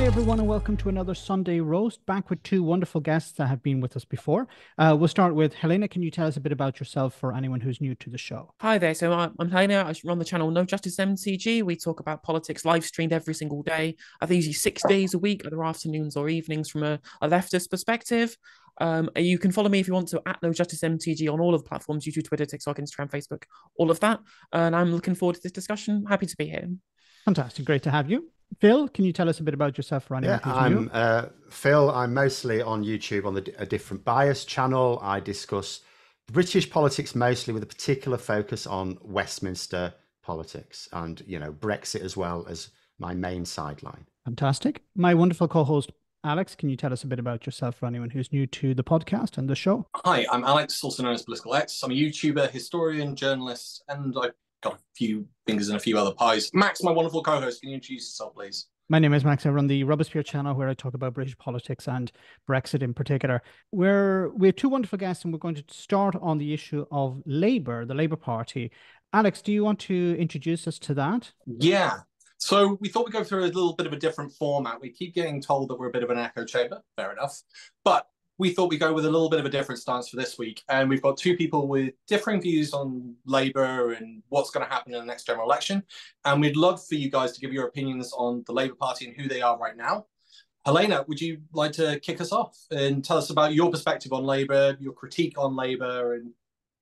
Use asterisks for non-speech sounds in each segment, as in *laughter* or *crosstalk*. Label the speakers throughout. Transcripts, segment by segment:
Speaker 1: Hi, everyone, and welcome to another Sunday Roast. Back with two wonderful guests that have been with us before. Uh, we'll start with Helena. Can you tell us a bit about yourself for anyone who's new to the show?
Speaker 2: Hi there. So I'm, Helena. I run the channel No Justice MTG. We talk about politics live streamed every single day. I think usually six days a week, either afternoons or evenings, from a, a leftist perspective. Um, you can follow me if you want to at No Justice MTG on all of the platforms YouTube, Twitter, TikTok, Instagram, Facebook, all of that. And I'm looking forward to this discussion. Happy to be here.
Speaker 1: Fantastic. Great to have you. Phil, can you tell us a bit about yourself for anyone
Speaker 3: yeah, I'm uh, Phil. I'm mostly on YouTube on the, a different bias channel. I discuss British politics mostly with a particular focus on Westminster politics and, you know, Brexit as well as my main sideline.
Speaker 1: Fantastic. My wonderful co-host Alex, can you tell us a bit about yourself for anyone who's new to the podcast and the show?
Speaker 4: Hi, I'm Alex, also known as Political X. I'm a YouTuber, historian, journalist, and I've got a few fingers in a few other pies. Max, my wonderful co-host, can you introduce yourself, please?
Speaker 1: My name is Max. I run the Robespierre channel where I talk about British politics and Brexit in particular. We're we have two wonderful guests, and we're going to start on the issue of Labour, the Labour Party. Alex, do you want to introduce us to that?
Speaker 4: Yeah. So we thought we'd go through a little bit of a different format. We keep getting told that we're a bit of an echo chamber. Fair enough. But we thought we'd go with a little bit of a different stance for this week. And we've got two people with differing views on Labour and what's going to happen in the next general election. And we'd love for you guys to give your opinions on the Labour Party and who they are right now. Helena, would you like to kick us off and tell us about your perspective on Labour, your critique on Labour, and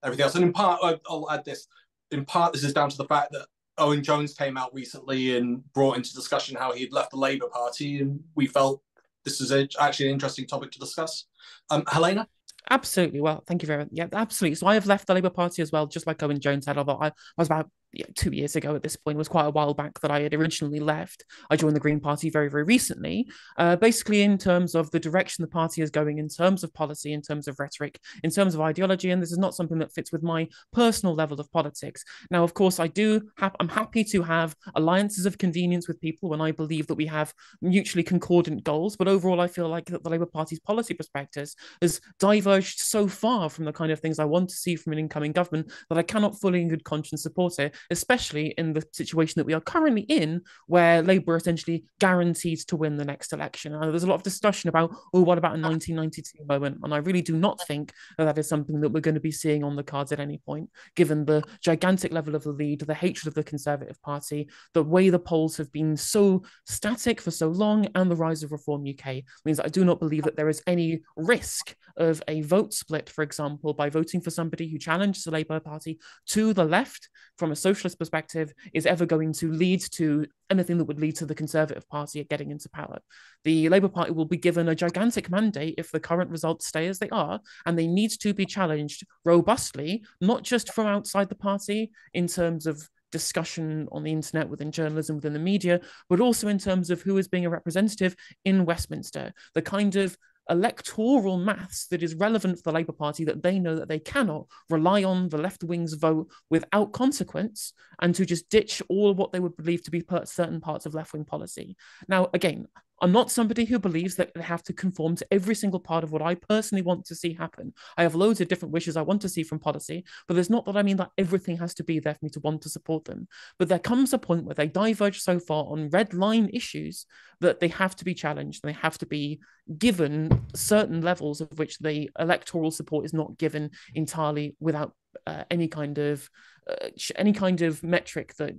Speaker 4: everything else? And in part, I'll add this. In part, this is down to the fact that Owen Jones came out recently and brought into discussion how he had left the Labour Party, and we felt this is a, actually an interesting topic to discuss. Um, Helena?
Speaker 2: Absolutely. Well, thank you very much. Yeah, absolutely. So I have left the Labour Party as well, just like Owen Jones had. Although I, I was about yeah, two years ago at this point, it was quite a while back that I had originally left. I joined the Green Party very, very recently, uh, basically in terms of the direction the party is going, in terms of policy, in terms of rhetoric, in terms of ideology. And this is not something that fits with my personal level of politics. Now, of course, I do I'm happy to have alliances of convenience with people when I believe that we have mutually concordant goals. But overall, I feel like that the Labour Party's policy prospectus has diverged so far from the kind of things I want to see from an incoming government that I cannot fully in good conscience support it especially in the situation that we are currently in, where Labour essentially guaranteed to win the next election. Uh, there's a lot of discussion about, oh, what about a 1992 moment? And I really do not think that that is something that we're going to be seeing on the cards at any point, given the gigantic level of the lead, the hatred of the Conservative Party, the way the polls have been so static for so long, and the rise of Reform UK means I do not believe that there is any risk of a vote split, for example, by voting for somebody who challenges the Labour Party to the left from a socialist perspective is ever going to lead to anything that would lead to the Conservative Party getting into power. The Labour Party will be given a gigantic mandate if the current results stay as they are, and they need to be challenged robustly, not just from outside the party in terms of discussion on the internet, within journalism, within the media, but also in terms of who is being a representative in Westminster. The kind of electoral maths that is relevant for the Labour Party that they know that they cannot rely on the left wing's vote without consequence and to just ditch all what they would believe to be certain parts of left wing policy. Now, again, I'm not somebody who believes that they have to conform to every single part of what I personally want to see happen. I have loads of different wishes I want to see from policy, but there's not that I mean that everything has to be there for me to want to support them. But there comes a point where they diverge so far on red line issues that they have to be challenged and they have to be given certain levels of which the electoral support is not given entirely without uh, any kind of uh, any kind of metric that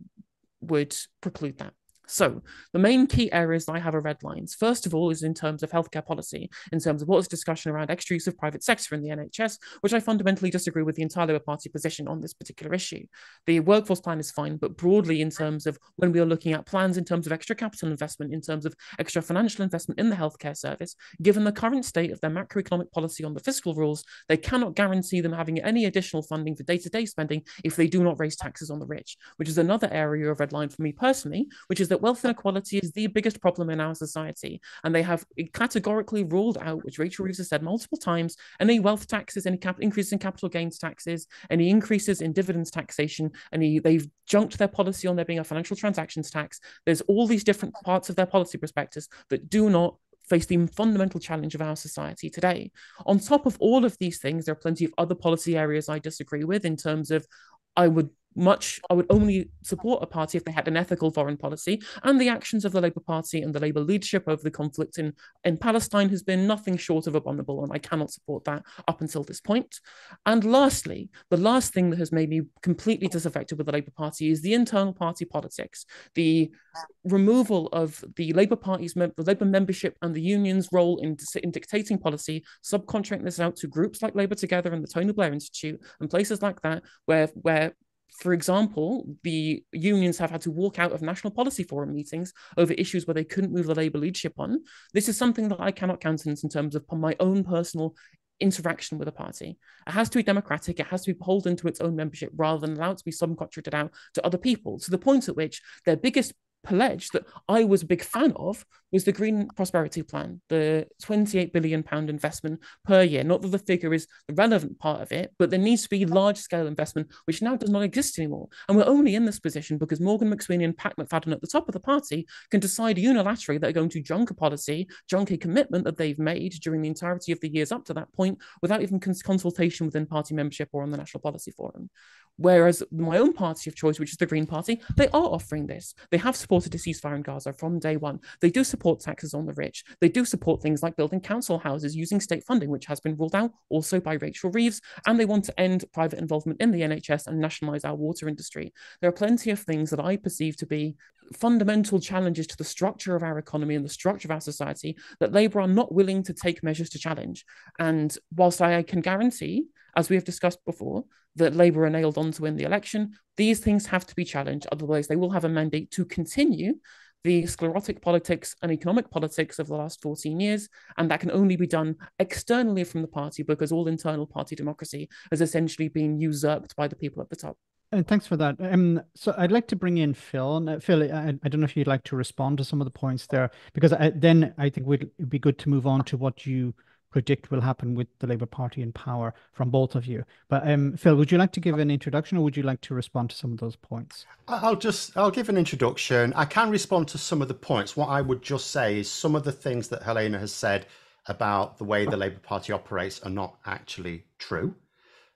Speaker 2: would preclude that. So, the main key areas that I have are red lines. First of all, is in terms of healthcare policy, in terms of what is discussion around extra use of private sector in the NHS, which I fundamentally disagree with the entire Labour Party position on this particular issue. The workforce plan is fine, but broadly, in terms of when we are looking at plans in terms of extra capital investment, in terms of extra financial investment in the healthcare service, given the current state of their macroeconomic policy on the fiscal rules, they cannot guarantee them having any additional funding for day to day spending if they do not raise taxes on the rich, which is another area of red line for me personally, which is that wealth inequality is the biggest problem in our society. And they have categorically ruled out, which Rachel Reeves has said multiple times, any wealth taxes, any cap- increases in capital gains taxes, any increases in dividends taxation, any they've junked their policy on there being a financial transactions tax. There's all these different parts of their policy prospectus that do not face the fundamental challenge of our society today. On top of all of these things, there are plenty of other policy areas I disagree with in terms of I would much I would only support a party if they had an ethical foreign policy. And the actions of the Labour Party and the Labour leadership over the conflict in, in Palestine has been nothing short of abominable, and I cannot support that up until this point. And lastly, the last thing that has made me completely disaffected with the Labour Party is the internal party politics, the removal of the Labour Party's the Labour membership and the union's role in, in dictating policy, subcontracting this out to groups like Labour Together and the Tony Blair Institute and places like that, where where for example, the unions have had to walk out of national policy forum meetings over issues where they couldn't move the Labour leadership on. This is something that I cannot countenance in terms of my own personal interaction with a party. It has to be democratic, it has to be beholden to its own membership rather than allowed to be subcontracted out to other people, to the point at which their biggest pledge that I was a big fan of was the Green Prosperity Plan, the 28 billion pound investment per year. Not that the figure is the relevant part of it, but there needs to be large scale investment, which now does not exist anymore. And we're only in this position because Morgan McSweeney and Pat McFadden at the top of the party can decide unilaterally that they're going to junk a policy, junk a commitment that they've made during the entirety of the years up to that point without even consultation within party membership or on the National Policy Forum. Whereas my own party of choice, which is the Green Party, they are offering this. They have supported a ceasefire in Gaza from day one. They do support taxes on the rich. They do support things like building council houses using state funding, which has been ruled out also by Rachel Reeves. And they want to end private involvement in the NHS and nationalize our water industry. There are plenty of things that I perceive to be fundamental challenges to the structure of our economy and the structure of our society that Labour are not willing to take measures to challenge. And whilst I can guarantee, as we have discussed before, that Labour are nailed on to win the election, these things have to be challenged. Otherwise, they will have a mandate to continue the sclerotic politics and economic politics of the last 14 years. And that can only be done externally from the party because all internal party democracy has essentially been usurped by the people at the top.
Speaker 1: Uh, thanks for that. Um, so I'd like to bring in Phil. Uh, Phil, I, I, don't know if you'd like to respond to some of the points there, because I, then I think we'd, it'd be good to move on to what you predict will happen with the Labour Party in power from both of you. But um, Phil, would you like to give an introduction, or would you like to respond to some of those points?
Speaker 3: I'll just I'll give an introduction. I can respond to some of the points. What I would just say is some of the things that Helena has said about the way the Labour Party operates are not actually true.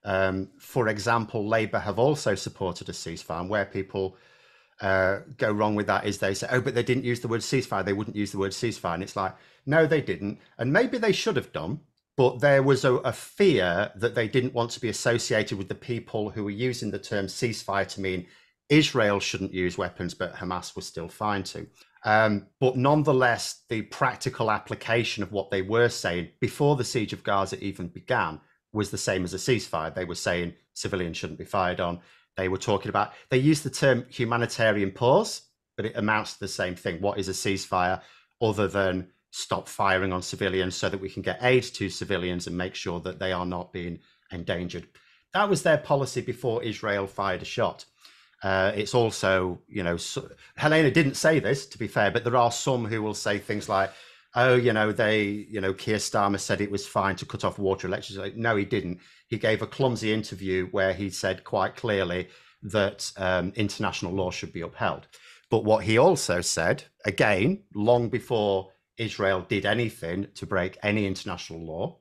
Speaker 3: Um, for example, Labour have also supported a ceasefire, and where people uh, go wrong with that is they say, oh, but they didn't use the word ceasefire. They wouldn't use the word ceasefire. And it's like, no, they didn't. And maybe they should have done, but there was a, a fear that they didn't want to be associated with the people who were using the term ceasefire to mean Israel shouldn't use weapons, but Hamas was still fine to. Um, but nonetheless, the practical application of what they were saying before the siege of Gaza even began was the same as a ceasefire. They were saying civilians shouldn't be fired on. They were talking about, they used the term humanitarian pause, but it amounts to the same thing. What is a ceasefire other than stop firing on civilians so that we can get aid to civilians and make sure that they are not being endangered? That was their policy before Israel fired a shot. Uh, it's also, you know, so, Helena didn't say this, to be fair, but there are some who will say things like, oh, you know, they, you know, Keir Starmer said it was fine to cut off water electricity. No, he didn't. He gave a clumsy interview where he said quite clearly that um, international law should be upheld. But what he also said, again, long before Israel did anything to break any international law,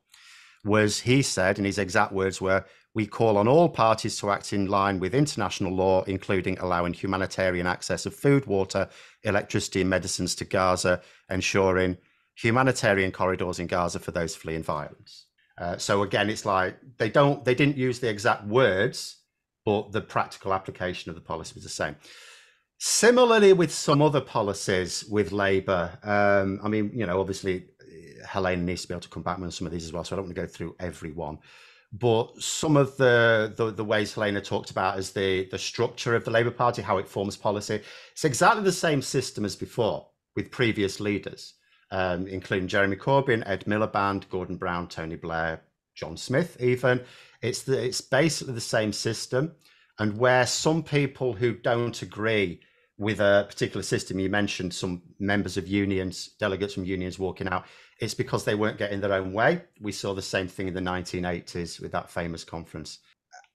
Speaker 3: was he said, and his exact words were, we call on all parties to act in line with international law, including allowing humanitarian access of food, water, electricity, and medicines to Gaza, ensuring humanitarian corridors in Gaza for those fleeing violence. Uh, so again, it's like they don't they didn't use the exact words, but the practical application of the policy was the same. Similarly, with some other policies with Labour, um, I mean, you know, obviously Helena needs to be able to come back on some of these as well, so I don't want to go through every one. But some of the, the, the ways Helena talked about as the the structure of the Labour Party, how it forms policy, it's exactly the same system as before with previous leaders um, including Jeremy Corbyn, Ed Miliband, Gordon Brown, Tony Blair, John Smith, even. It's the, it's basically the same system, and where some people who don't agree with a particular system, you mentioned some members of unions, delegates from unions walking out. It's because they weren't getting their own way. We saw the same thing in the 1980s with that famous conference.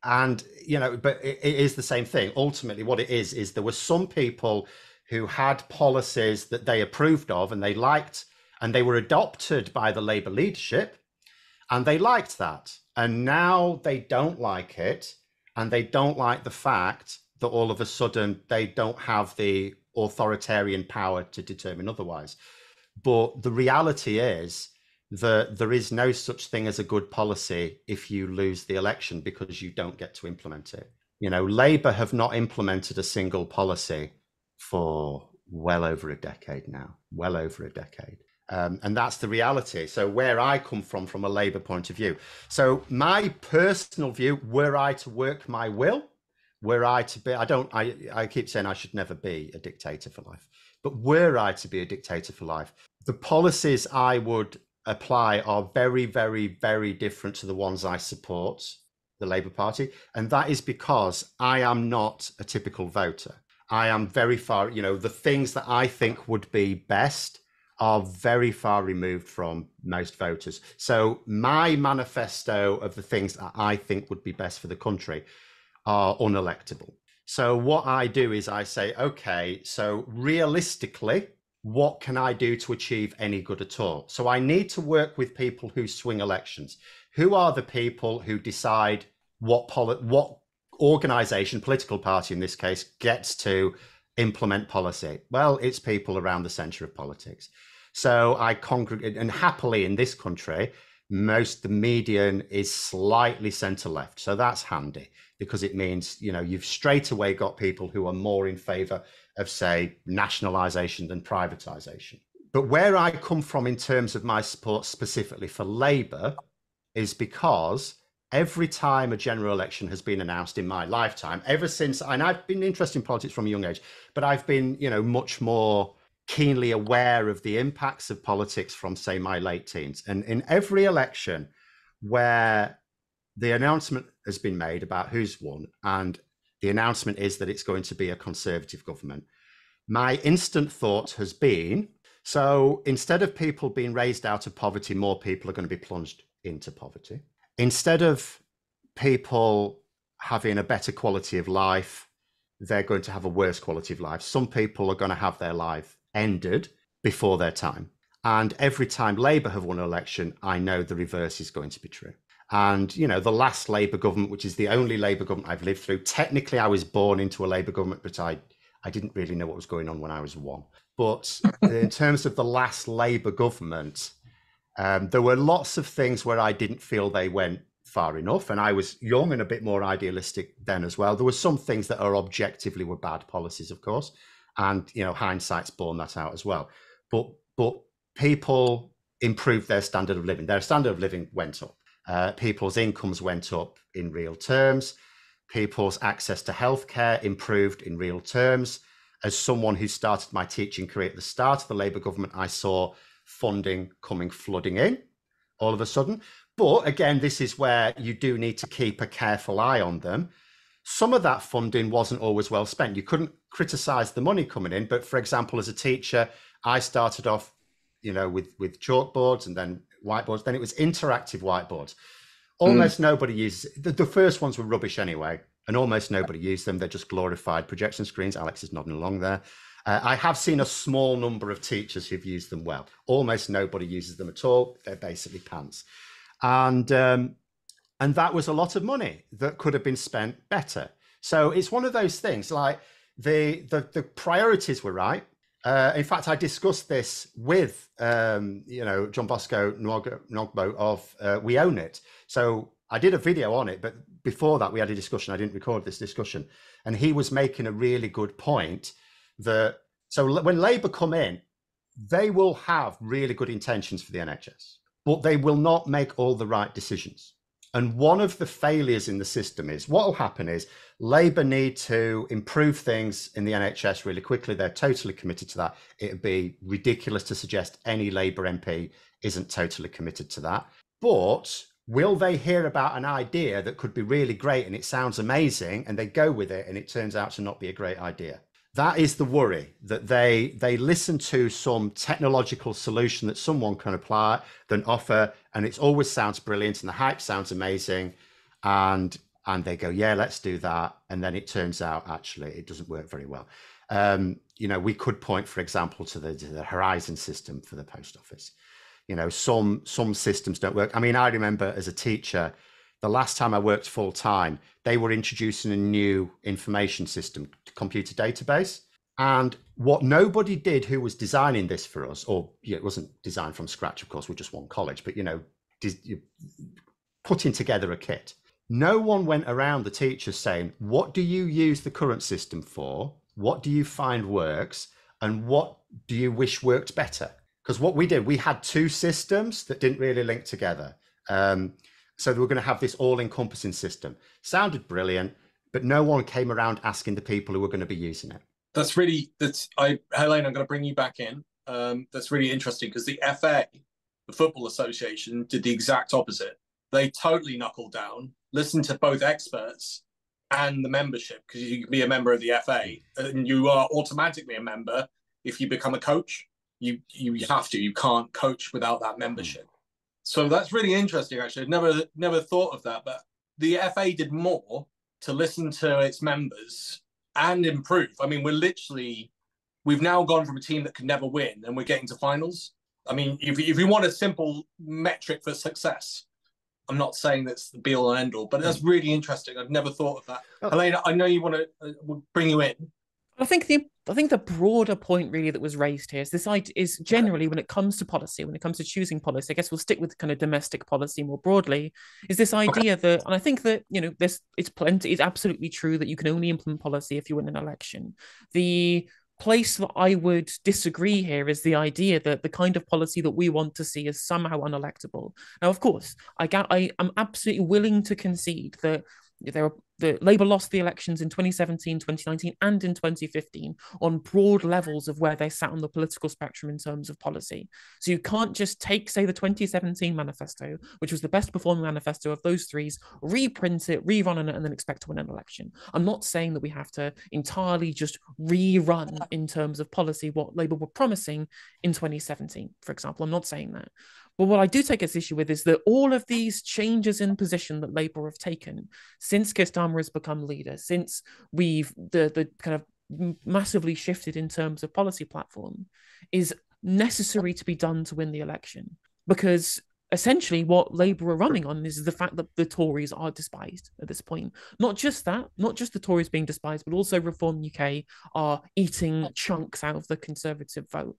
Speaker 3: And, you know, but it, it is the same thing. Ultimately, what it is, is there were some people who had policies that they approved of and they liked and they were adopted by the Labour leadership and they liked that. And now they don't like it and they don't like the fact that all of a sudden they don't have the authoritarian power to determine otherwise. But the reality is that there is no such thing as a good policy if you lose the election because you don't get to implement it. You know, Labour have not implemented a single policy for well over a decade now, well over a decade. Um, and that's the reality. So, where I come from, from a Labour point of view. So, my personal view, were I to work my will, were I to be, I don't, I, I keep saying I should never be a dictator for life, but were I to be a dictator for life, the policies I would apply are very, very, very different to the ones I support, the Labour Party. And that is because I am not a typical voter. I am very far, you know, the things that I think would be best are very far removed from most voters. So my manifesto of the things that I think would be best for the country are unelectable. So what I do is I say, okay, so realistically, what can I do to achieve any good at all? So I need to work with people who swing elections. Who are the people who decide what poli- what organization, political party in this case, gets to implement policy? Well, it's people around the center of politics. So I congregate, and happily in this country, most the median is slightly centre left. So that's handy because it means, you know, you've straight away got people who are more in favour of, say, nationalisation than privatisation. But where I come from in terms of my support specifically for Labour is because every time a general election has been announced in my lifetime, ever since, and I've been interested in politics from a young age, but I've been, you know, much more keenly aware of the impacts of politics from, say, my late teens. And in every election where the announcement has been made about who's won, and the announcement is that it's going to be a conservative government, my instant thought has been so instead of people being raised out of poverty, more people are going to be plunged into poverty. Instead of people having a better quality of life, they're going to have a worse quality of life. Some people are going to have their life ended before their time. And every time Labour have won an election, I know the reverse is going to be true. And, you know, the last Labour government, which is the only Labour government I've lived through, technically I was born into a Labour government, but I, I didn't really know what was going on when I was one. But *laughs* in terms of the last Labour government, um, there were lots of things where I didn't feel they went far enough. And I was young and a bit more idealistic then as well. There were some things that are objectively were bad policies, of course and you know hindsight's borne that out as well. But but people improved their standard of living. Their standard of living went up. Uh, people's incomes went up in real terms. People's access to healthcare improved in real terms. As someone who started my teaching career at the start of the Labour government, I saw funding coming flooding in all of a sudden. But again, this is where you do need to keep a careful eye on them some of that funding wasn't always well spent. You couldn't criticize the money coming in, but for example, as a teacher, I started off, you know, with with chalkboards and then whiteboards. Then it was interactive whiteboards. Almost mm. nobody uses the, the first ones were rubbish anyway, and almost nobody used them. They're just glorified projection screens. Alex is nodding along there. Uh, I have seen a small number of teachers who've used them well. Almost nobody uses them at all. They're basically pants. And um, and that was a lot of money that could have been spent better. So it's one of those things like the the, the priorities were right. Uh, in fact, I discussed this with um, you know Johnbosco Nwogbo of uh, We Own It. So I did a video on it, but before that we had a discussion. I didn't record this discussion, and he was making a really good point that so when Labour come in, they will have really good intentions for the NHS, but they will not make all the right decisions. And one of the failures in the system is what will happen is Labour need to improve things in the NHS really quickly. They're totally committed to that. It would be ridiculous to suggest any Labour MP isn't totally committed to that. But will they hear about an idea that could be really great and it sounds amazing and they go with it and it turns out to not be a great idea? That is the worry that they they listen to some technological solution that someone can apply then offer and it always sounds brilliant and the hype sounds amazing and and they go yeah let's do that and then it turns out actually it doesn't work very well. Um, you know we could point for example to the, to the horizon system for the post office. You know some some systems don't work. I mean i remember as a teacher the last time I worked full time, they were introducing a new information system, computer database. And what nobody did who was designing this for us, or it wasn't designed from scratch, of course, we're just one college, but you know, putting together a kit. No one went around the teachers saying, What do you use the current system for? What do you find works? And what do you wish worked better? Because what we did, we had two systems that didn't really link together. Um, so we were going to have this all encompassing system. Sounded brilliant, but no one came around asking the people who were going to be using it.
Speaker 4: That's really, that's, I, Helene, I'm going to bring you back in. Um, that's really interesting because the FA, the Football Association, did the exact opposite. They totally knuckled down, listened to both experts and the membership because you can be a member of the FA and you are automatically a member if you become a coach. You you have to. You can't coach without that membership. So that's really interesting. Actually, I've never never thought of that. But the FA did more to listen to its members and improve. I mean, we're literally we've now gone from a team that could never win, and we're getting to finals. I mean, if if you want a simple metric for success, I'm not saying that's the be all and end all, but that's really interesting. I've never thought of that. Oh. Helena, I know you want to uh, bring you in.
Speaker 2: I think the I think the broader point really that was raised here is this idea is generally when it comes to policy, when it comes to choosing policy, I guess we'll stick with kind of domestic policy more broadly, is this idea that and I think that, you know, this it's plenty it's absolutely true that you can only implement policy if you win an election. The place that I would disagree here is the idea that the kind of policy that we want to see is somehow unelectable. Now, of course, I, I am absolutely willing to concede that there are the Labour lost the elections in 2017, 2019, and in 2015 on broad levels of where they sat on the political spectrum in terms of policy. So you can't just take, say, the 2017 manifesto, which was the best performing manifesto of those threes, reprint it, rerun it, and then expect to win an election. I'm not saying that we have to entirely just rerun in terms of policy what Labour were promising in 2017, for example. I'm not saying that. But what I do take as issue with is that all of these changes in position that Labour have taken since Keir Has become leader, since we've the the kind of massively shifted in terms of policy platform, is necessary to be done to win the election. Because essentially what Labour are running on is the fact that the Tories are despised at this point. Not just that, not just the Tories being despised, but also Reform UK are eating chunks out of the Conservative vote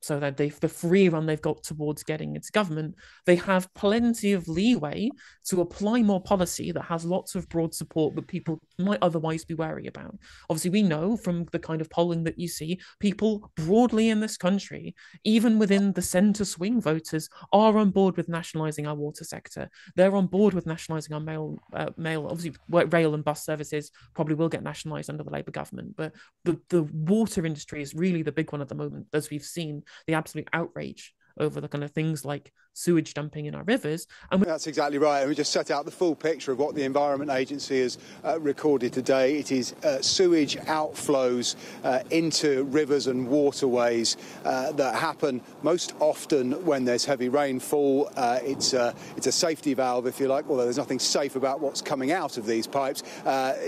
Speaker 2: so that they the free run they've got towards getting into government, they have plenty of leeway to apply more policy that has lots of broad support that people might otherwise be wary about. Obviously, we know from the kind of polling that you see, people broadly in this country, even within the centre swing voters, are on board with nationalising our water sector. They're on board with nationalising our mail, uh, mail. Obviously, rail and bus services probably will get nationalised under the Labour government, but the the water industry is really the big one at the moment, as we've seen the absolute outrage over the kind of things like sewage dumping in our rivers.
Speaker 5: And we- That's exactly right. And we just set out the full picture of what the Environment Agency has uh, recorded today. It is uh, sewage outflows uh, into rivers and waterways uh, that happen most often when there's heavy rainfall. Uh, it's, uh, it's a safety valve, if you like, although there's nothing safe about what's coming out of these pipes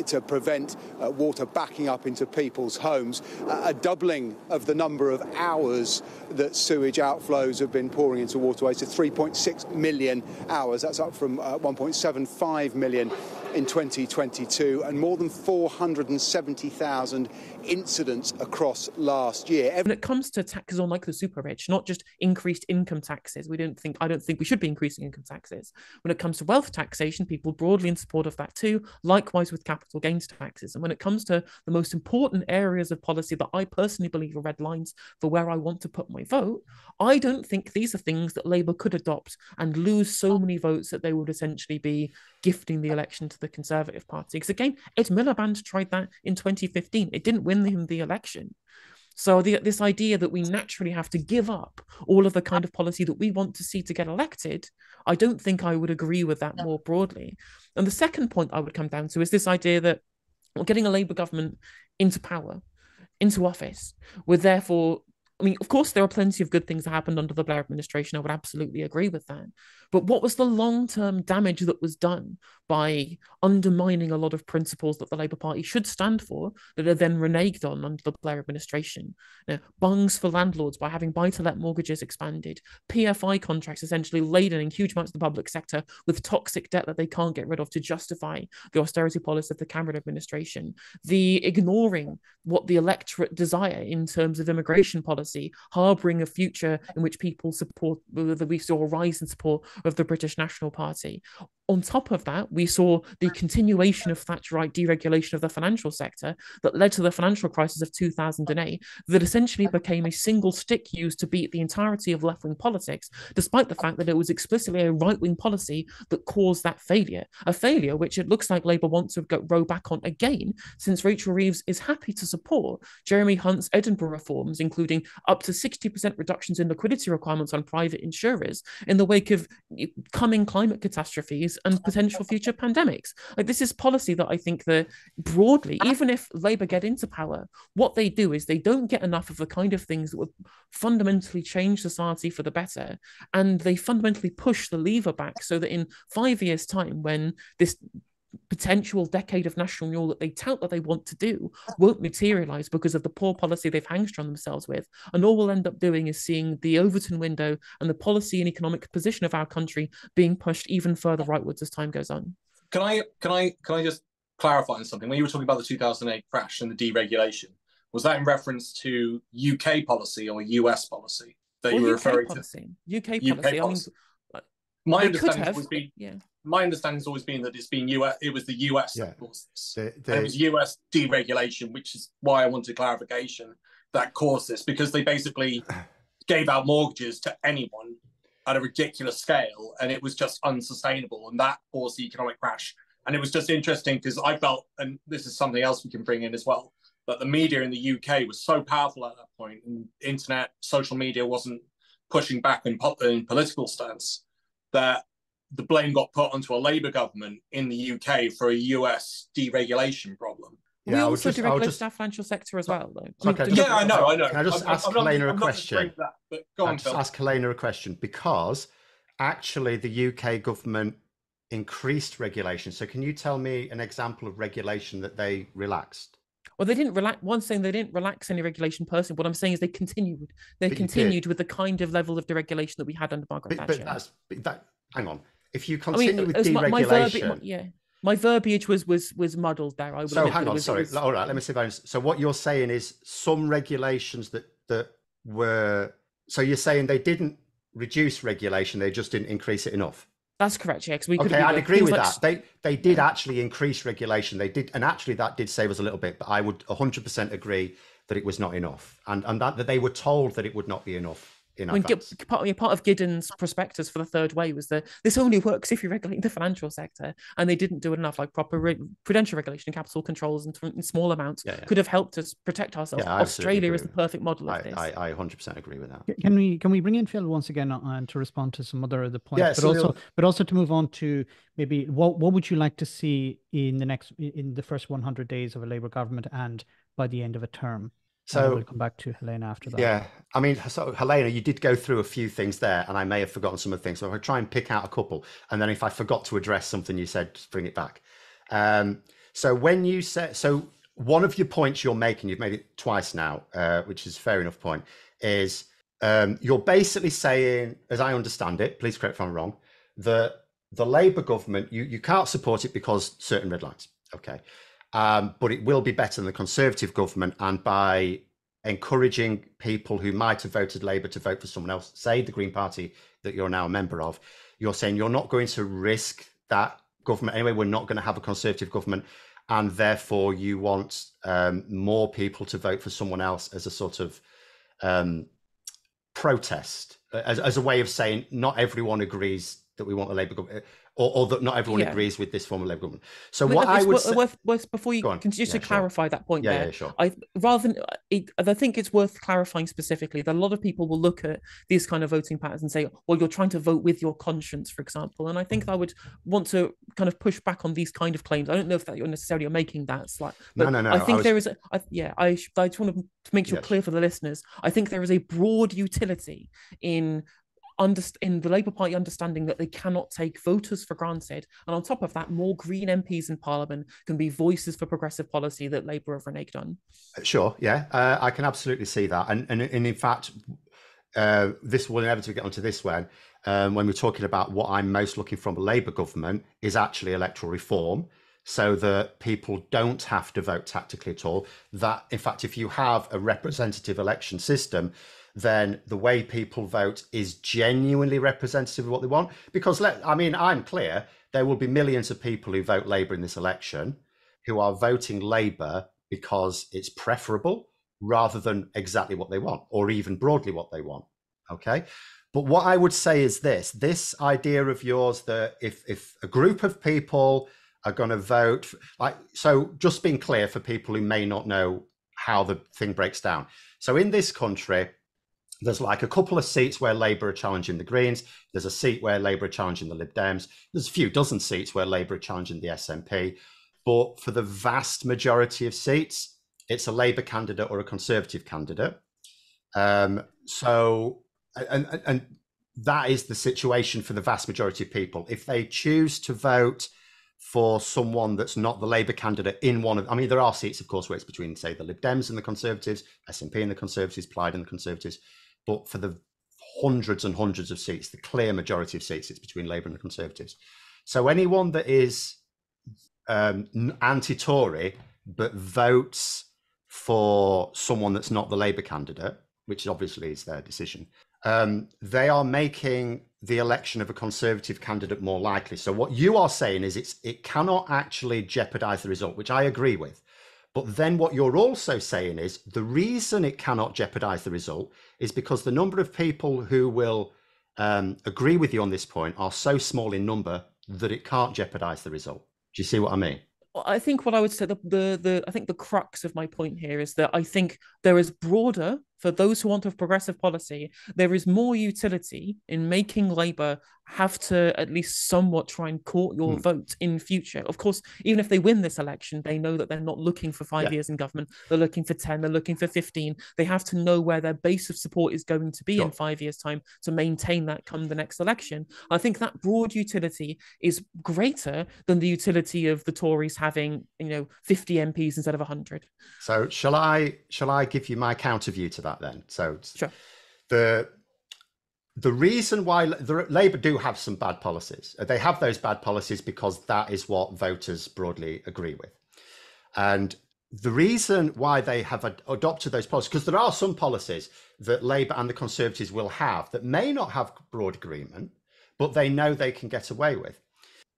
Speaker 5: to prevent water backing up into people's homes. a doubling of the number of hours that sewage outflows have been pouring into waterways to 3.6 million hours. That's up from uh, 1.75 million in 2022 and more than 470,000 incidents across last year.
Speaker 2: When it comes to taxes on like the super rich, not just increased income taxes, we don't think I don't think we should be increasing income taxes. When it comes to wealth taxation, people broadly in support of that too. Likewise with capital gains taxes. And when it comes to the most important areas of policy that I personally believe are red lines for where I want to put my vote, I don't think these are things that Labour could adopt and lose so many votes that they would essentially be gifting the election to the Conservative Party. Because again, Ed Miliband tried that in 2015. It didn't win him the election. So the, this idea that we naturally have to give up all of the kind of policy that we want to see to get elected, I don't think I would agree with that more broadly. And the second point I would come down to is this idea that well, getting a Labour government into power, into office, would therefore I mean, of course, there are plenty of good things that happened under the Blair administration. I would absolutely agree with that. But what was the long term damage that was done by undermining a lot of principles that the Labour Party should stand for that are then reneged on under the Blair administration? You know, bungs for landlords by having buy to let mortgages expanded, PFI contracts essentially laden in huge amounts of the public sector with toxic debt that they can't get rid of to justify the austerity policy of the Cameron administration, the ignoring what the electorate desire in terms of immigration policy, harbouring a future in which people support, that we saw a rise in support of the British National Party. On top of that, we saw the continuation of Thatcherite deregulation of the financial sector that led to the financial crisis of 2008, that essentially became a single stick used to beat the entirety of left wing politics, despite the fact that it was explicitly a right wing policy that caused that failure. A failure which it looks like Labour wants to go, row back on again, since Rachel Reeves is happy to support Jeremy Hunt's Edinburgh reforms, including up to 60% reductions in liquidity requirements on private insurers in the wake of eh, coming climate catastrophes and potential future pandemics. Like this is policy that I think that broadly, even if Labour get into power, what they do is they don't get enough of the kind of things that would fundamentally change society for the better, and they fundamentally push the lever back so that in five years' time, when this potential decade of national renewal that they tout that they want to do won't materialize because of the poor policy they've hamstrung themselves with. And all we'll end up doing is seeing the Overton window and the policy and economic position of our country being pushed even further rightwards as time goes on.
Speaker 4: Can I can I can I just clarify on something? When you were talking about the 2008 crash and the deregulation, was that in reference to UK policy or US policy that you were UK referring
Speaker 2: policy. to? UK policy. UK policy. I
Speaker 4: mean, my understanding would be yeah my understanding has always been that it's been US. It was the US yeah. that caused this. The, the... it was US deregulation, which is why I wanted clarification that caused this because they basically *laughs* gave out mortgages to anyone at a ridiculous scale, and it was just unsustainable, and that caused the economic crash. And it was just interesting because I felt, and this is something else we can bring in as well, that the media in the UK was so powerful at that point, and internet, social media wasn't pushing back in, in political stance that the blame got put onto a Labour government in the UK for a US deregulation problem.
Speaker 2: Yeah, we also just, deregulate just... our financial sector as well, though.
Speaker 4: Okay, yeah, I know, I know.
Speaker 3: Can I just
Speaker 4: I'm,
Speaker 3: ask I'm Helena not, a question?
Speaker 4: That, but go on,
Speaker 3: just ask Helena a question because actually the UK government increased regulation. So can you tell me an example of regulation that they relaxed?
Speaker 2: Well, they didn't relax. One saying they didn't relax any regulation personally. What I'm saying is they continued. They but continued with the kind of level of deregulation that we had under Margaret
Speaker 3: but,
Speaker 2: Thatcher.
Speaker 3: But that's that. Hang on if you continue I mean, with deregulation, my,
Speaker 2: verbi- yeah, my verbiage was was was muddled there. I
Speaker 3: so hang on,
Speaker 2: was,
Speaker 3: sorry. Was... All right, let me see if I. So what you're saying is some regulations that that were. So you're saying they didn't reduce regulation; they just didn't increase it enough.
Speaker 2: That's correct. Yeah, we
Speaker 3: okay, I'd agree with like... that. They they did actually increase regulation. They did, and actually that did save us a little bit. But I would 100% agree that it was not enough, and and that, that they were told that it would not be enough in when
Speaker 2: part, part of Giddens' prospectus for the third way was that this only works if you regulate the financial sector, and they didn't do it enough. Like proper re- prudential regulation and capital controls and in small amounts yeah, yeah. could have helped us protect ourselves. Yeah, Australia is the perfect model of
Speaker 3: I,
Speaker 2: this.
Speaker 3: I, I 100% agree with that.
Speaker 1: Can we can we bring in Phil once again uh, to respond to some other of the points, but so also but also to move on to maybe what what would you like to see in the next in the first 100 days of a Labour government and by the end of a term? So we'll come back to Helena after that.
Speaker 3: Yeah, I mean, so Helena, you did go through a few things there, and I may have forgotten some of the things. So if I try and pick out a couple, and then if I forgot to address something you said, just bring it back. Um, so when you said, so one of your points you're making, you've made it twice now, uh, which is fair enough point, is um, you're basically saying, as I understand it, please correct if I'm wrong, that the Labour government, you, you can't support it because certain red lines. Okay. Um, but it will be better than the Conservative government. And by encouraging people who might have voted Labour to vote for someone else, say the Green Party that you're now a member of, you're saying you're not going to risk that government anyway. We're not going to have a Conservative government. And therefore, you want um, more people to vote for someone else as a sort of um, protest, as, as a way of saying not everyone agrees that we want a Labour government or, or that not everyone yeah. agrees with this form of Labour government. So what I would say,
Speaker 2: worth, worth, before you can just yeah, to clarify that point yeah, there, yeah, sure. I rather than it, I think it's worth clarifying specifically that a lot of people will look at these kind of voting patterns and say, well, you're trying to vote with your conscience, for example. And I think I would want to kind of push back on these kind of claims. I don't know if that you're necessarily making that slight, but no, no, no. I think I was... there is, a, I, yeah, I, I just want to make sure yes. clear for the listeners. I think there is a broad utility in under, in the Labour Party understanding that they cannot take voters for granted. And on top of that, more Green MPs in Parliament can be voices for progressive policy that Labour have reneged on.
Speaker 3: Sure, yeah, uh, I can absolutely see that. And, and, and in fact, uh, this will inevitably get onto this one. Um, when we're talking about what I'm most looking from a Labour government is actually electoral reform so that people don't have to vote tactically at all. That, in fact, if you have a representative election system, then the way people vote is genuinely representative of what they want. Because let I mean, I'm clear there will be millions of people who vote Labour in this election who are voting Labour because it's preferable rather than exactly what they want or even broadly what they want. Okay. But what I would say is this this idea of yours that if if a group of people are going to vote like so just being clear for people who may not know how the thing breaks down. So in this country, there's like a couple of seats where Labour are challenging the Greens. There's a seat where Labour are challenging the Lib Dems. There's a few dozen seats where Labour are challenging the SNP. But for the vast majority of seats, it's a Labour candidate or a Conservative candidate. Um, so, and, and, and that is the situation for the vast majority of people. If they choose to vote for someone that's not the Labour candidate in one of, I mean, there are seats, of course, where it's between, say, the Lib Dems and the Conservatives, SNP and the Conservatives, Plaid and the Conservatives. But for the hundreds and hundreds of seats, the clear majority of seats, it's between Labour and the Conservatives. So anyone that is um, anti-Tory but votes for someone that's not the Labour candidate, which obviously is their decision, um, they are making the election of a Conservative candidate more likely. So what you are saying is it's it cannot actually jeopardise the result, which I agree with. But then what you're also saying is the reason it cannot jeopardize the result is because the number of people who will um, agree with you on this point are so small in number that it can't jeopardize the result. Do you see what I mean?
Speaker 2: I think what I would say the, the the I think the crux of my point here is that I think there is broader for those who want a progressive policy, there is more utility in making Labour have to at least somewhat try and court your mm. vote in future. Of course, even if they win this election, they know that they're not looking for five yeah. years in government. They're looking for 10, they're looking for 15. They have to know where their base of support is going to be sure. in five years' time to maintain that come the next election. I think that broad utility is greater than the utility of the Tories having, you know, 50 MPs instead of 100.
Speaker 3: So shall I shall I give you my counter view to that? That then. So
Speaker 2: sure.
Speaker 3: the the reason why the Labour do have some bad policies, uh, they have those bad policies because that is what voters broadly agree with, and the reason why they have ad- adopted those policies because there are some policies that Labour and the Conservatives will have that may not have broad agreement, but they know they can get away with,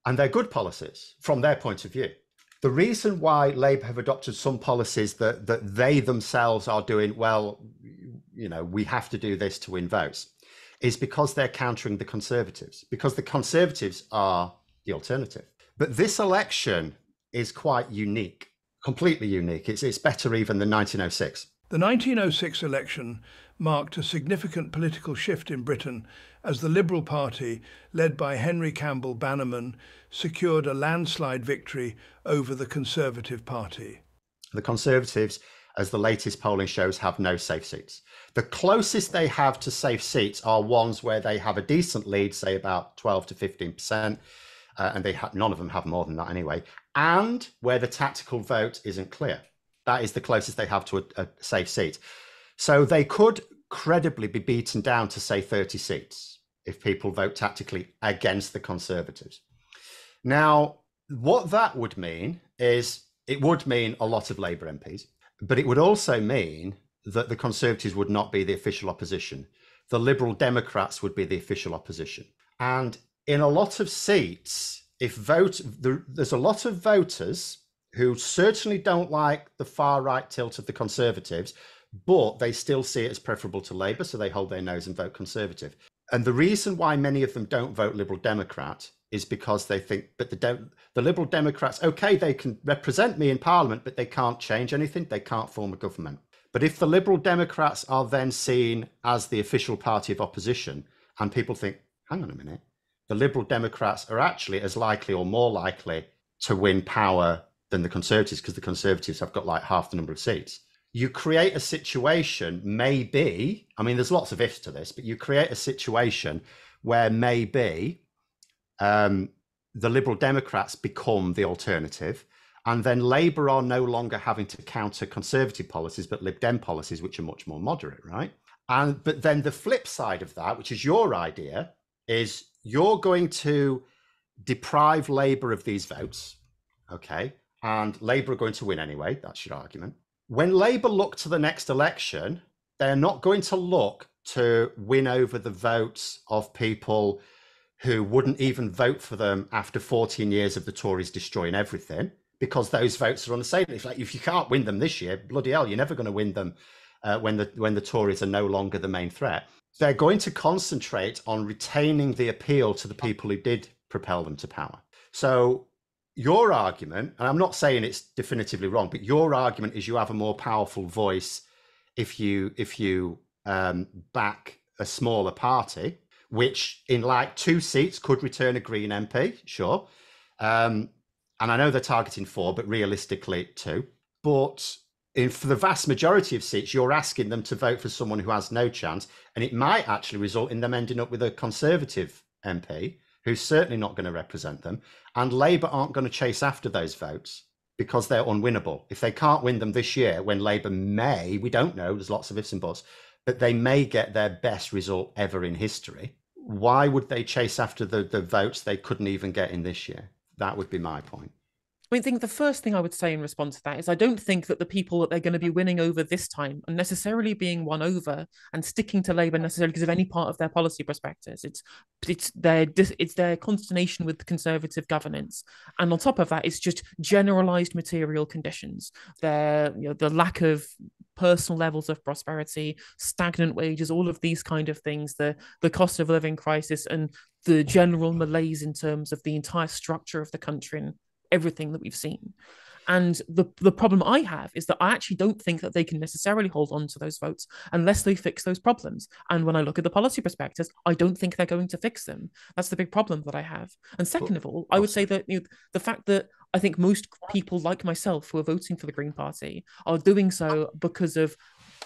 Speaker 3: and they're good policies from their point of view the reason why Labour have adopted some policies that that they themselves are doing well, you know, we have to do this to win votes, is because they're countering the Conservatives, because the Conservatives are the alternative. But this election is quite unique, completely unique. It's it's better even than 1906.
Speaker 6: The 1906 election marked a significant political shift in Britain as the Liberal Party, led by Henry Campbell Bannerman, secured a landslide victory over the Conservative Party.
Speaker 3: The Conservatives, as the latest polling shows, have no safe seats. The closest they have to safe seats are ones where they have a decent lead, say about 12 to 15%, uh, and they ha- none of them have more than that anyway, and where the tactical vote isn't clear. That is the closest they have to a, a safe seat. So they could credibly be beaten down to, say, 30 seats if people vote tactically against the Conservatives. Now, what that would mean is it would mean a lot of Labour MPs, but it would also mean that the Conservatives would not be the official opposition. The Liberal Democrats would be the official opposition. And in a lot of seats, if vote, there, there's a lot of voters who certainly don't like the far right tilt of the Conservatives, but they still see it as preferable to Labour, so they hold their nose and vote Conservative. And the reason why many of them don't vote Liberal Democrat is because they think, but the De- the Liberal Democrats, okay, they can represent me in Parliament, but they can't change anything. They can't form a government. But if the Liberal Democrats are then seen as the official party of opposition, and people think, hang on a minute, the Liberal Democrats are actually as likely or more likely to win power than the Conservatives because the Conservatives have got like half the number of seats. You create a situation, maybe, I mean, there's lots of ifs to this, but you create a situation where maybe um, the Liberal Democrats become the alternative. And then Labour are no longer having to counter Conservative policies, but Lib Dem policies, which are much more moderate, right? And but then the flip side of that, which is your idea, is you're going to deprive Labour of these votes, okay? And Labour are going to win anyway. That's your argument. When Labour look to the next election, they're not going to look to win over the votes of people who wouldn't even vote for them after 14 years of the Tories destroying everything because those votes are unassailable. It's like if you can't win them this year, bloody hell, you're never going to win them uh, when the when the Tories are no longer the main threat. They're going to concentrate on retaining the appeal to the people who did propel them to power. So your argument, and I'm not saying it's definitively wrong, but your argument is you have a more powerful voice if you if you um, back a smaller party which in like two seats could return a Green MP, sure. Um, and I know they're targeting four, but realistically two. But in, for the vast majority of seats, you're asking them to vote for someone who has no chance, and it might actually result in them ending up with a Conservative MP who's certainly not going to represent them. And Labour aren't going to chase after those votes because they're unwinnable. If they can't win them this year, when Labour may, we don't know, there's lots of ifs and buts, but they may get their best result ever in history why would they chase after the, the votes they couldn't even get in this year? That would be my point.
Speaker 2: I mean, I think the first thing I would say in response to that is I don't think that the people that they're going to be winning over this time are necessarily being won over and sticking to Labour necessarily because of any part of their policy prospectus. It's it's their it's their consternation with conservative governance, and on top of that, it's just generalised material conditions. Their you know the lack of personal levels of prosperity, stagnant wages, all of these kind of things, the the cost of living crisis, and the general malaise in terms of the entire structure of the country and everything that we've seen. And the the problem I have is that I actually don't think that they can necessarily hold on to those votes unless they fix those problems. And when I look at the policy perspectives, I don't think they're going to fix them. That's the big problem that I have. And second of all, I would say that you know, the fact that I think most people like myself who are voting for the Green Party are doing so because of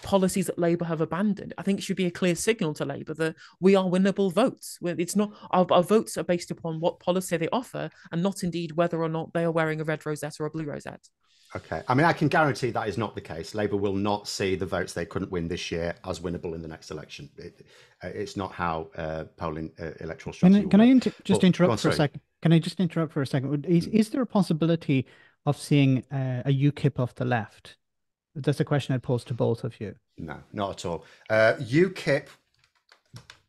Speaker 2: policies that Labour have abandoned. I think it should be a clear signal to Labour that we are winnable votes. It's not our, our, votes are based upon what policy they offer, and not indeed whether or not they are wearing a red rosette or a blue rosette.
Speaker 3: Okay, I mean, I can guarantee that is not the case. Labour will not see the votes they couldn't win this year as winnable in the next election. It, uh, it's not how uh, polling uh, electoral strategy.
Speaker 1: Can I, can I inter- just but, interrupt on, for a second? Can I just interrupt for a second? Is, is there a possibility of seeing uh, a UKIP of the left? That's a question I'd pose to both of you.
Speaker 3: No, not at all. Uh, UKIP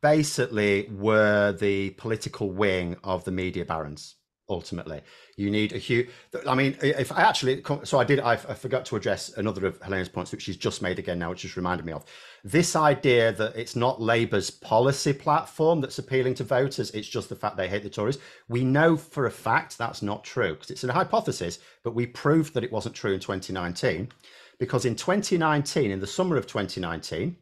Speaker 3: basically were the political wing of the media barons ultimately you need a huge i mean if i actually so i did I, I forgot to address another of helena's points which she's just made again now which just reminded me of this idea that it's not labour's policy platform that's appealing to voters it's just the fact they hate the tories we know for a fact that's not true because it's a hypothesis but we proved that it wasn't true in 2019 because in 2019 in the summer of 2019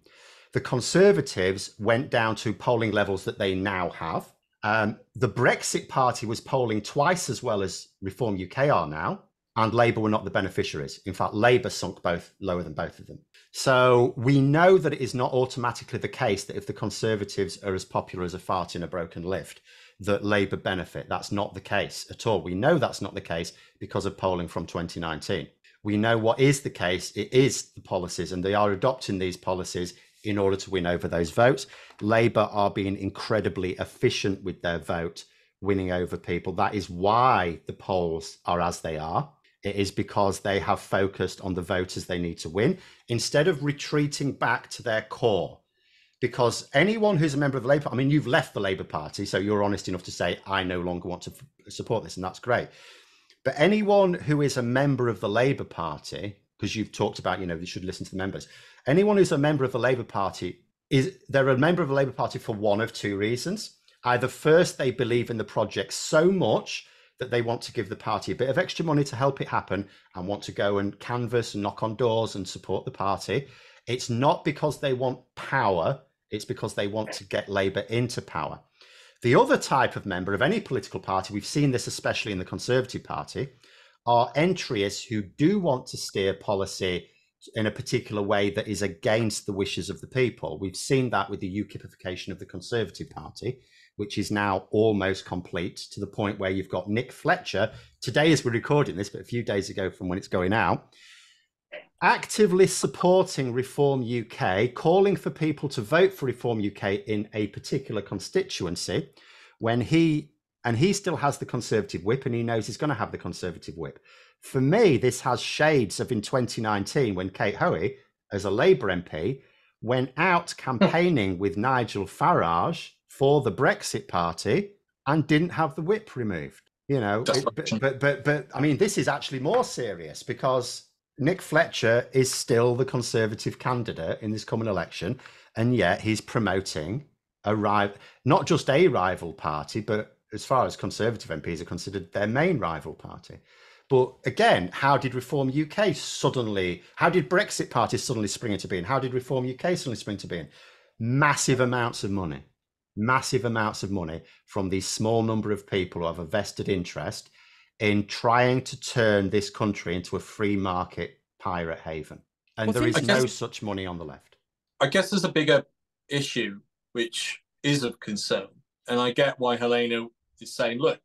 Speaker 3: the conservatives went down to polling levels that they now have um, the Brexit Party was polling twice as well as Reform UK are now, and Labour were not the beneficiaries. In fact, Labour sunk both lower than both of them. So we know that it is not automatically the case that if the Conservatives are as popular as a fart in a broken lift, that Labour benefit. That's not the case at all. We know that's not the case because of polling from 2019. We know what is the case. It is the policies, and they are adopting these policies in order to win over those votes. Labour are being incredibly efficient with their vote, winning over people. That is why the polls are as they are. It is because they have focused on the voters they need to win instead of retreating back to their core. Because anyone who's a member of the Labour, I mean, you've left the Labour Party, so you're honest enough to say, I no longer want to f- support this, and that's great. But anyone who is a member of the Labour Party, because you've talked about, you know, you should listen to the members, anyone who's a member of the Labour Party is they're a member of the Labour Party for one of two reasons. Either first, they believe in the project so much that they want to give the party a bit of extra money to help it happen and want to go and canvass and knock on doors and support the party. It's not because they want power, it's because they want to get Labour into power. The other type of member of any political party, we've seen this especially in the Conservative Party, are entryists who do want to steer policy in a particular way that is against the wishes of the people. We've seen that with the UKIPification of the Conservative Party, which is now almost complete to the point where you've got Nick Fletcher today, as we're recording this, but a few days ago from when it's going out, actively supporting Reform UK, calling for people to vote for Reform UK in a particular constituency when he and he still has the conservative whip and he knows he's going to have the conservative whip. For me, this has shades of in 2019 when Kate Hoey, as a Labour MP, went out hmm. campaigning with Nigel Farage for the Brexit Party and didn't have the whip removed. You know, it, but, but but but I mean, this is actually more serious because Nick Fletcher is still the Conservative candidate in this coming election, and yet he's promoting a rival, not just a rival party, but as far as Conservative MPs are considered, their main rival party. But again, how did Reform UK suddenly, how did Brexit Party suddenly spring into being? How did Reform UK suddenly spring into being? Massive amounts of money massive amounts of money from these small number of people who have a vested interest in trying to turn this country into a free market pirate haven. And well, there is no such money on the left.
Speaker 4: I guess there's a bigger issue which is of concern. And I get why Helena is saying, look,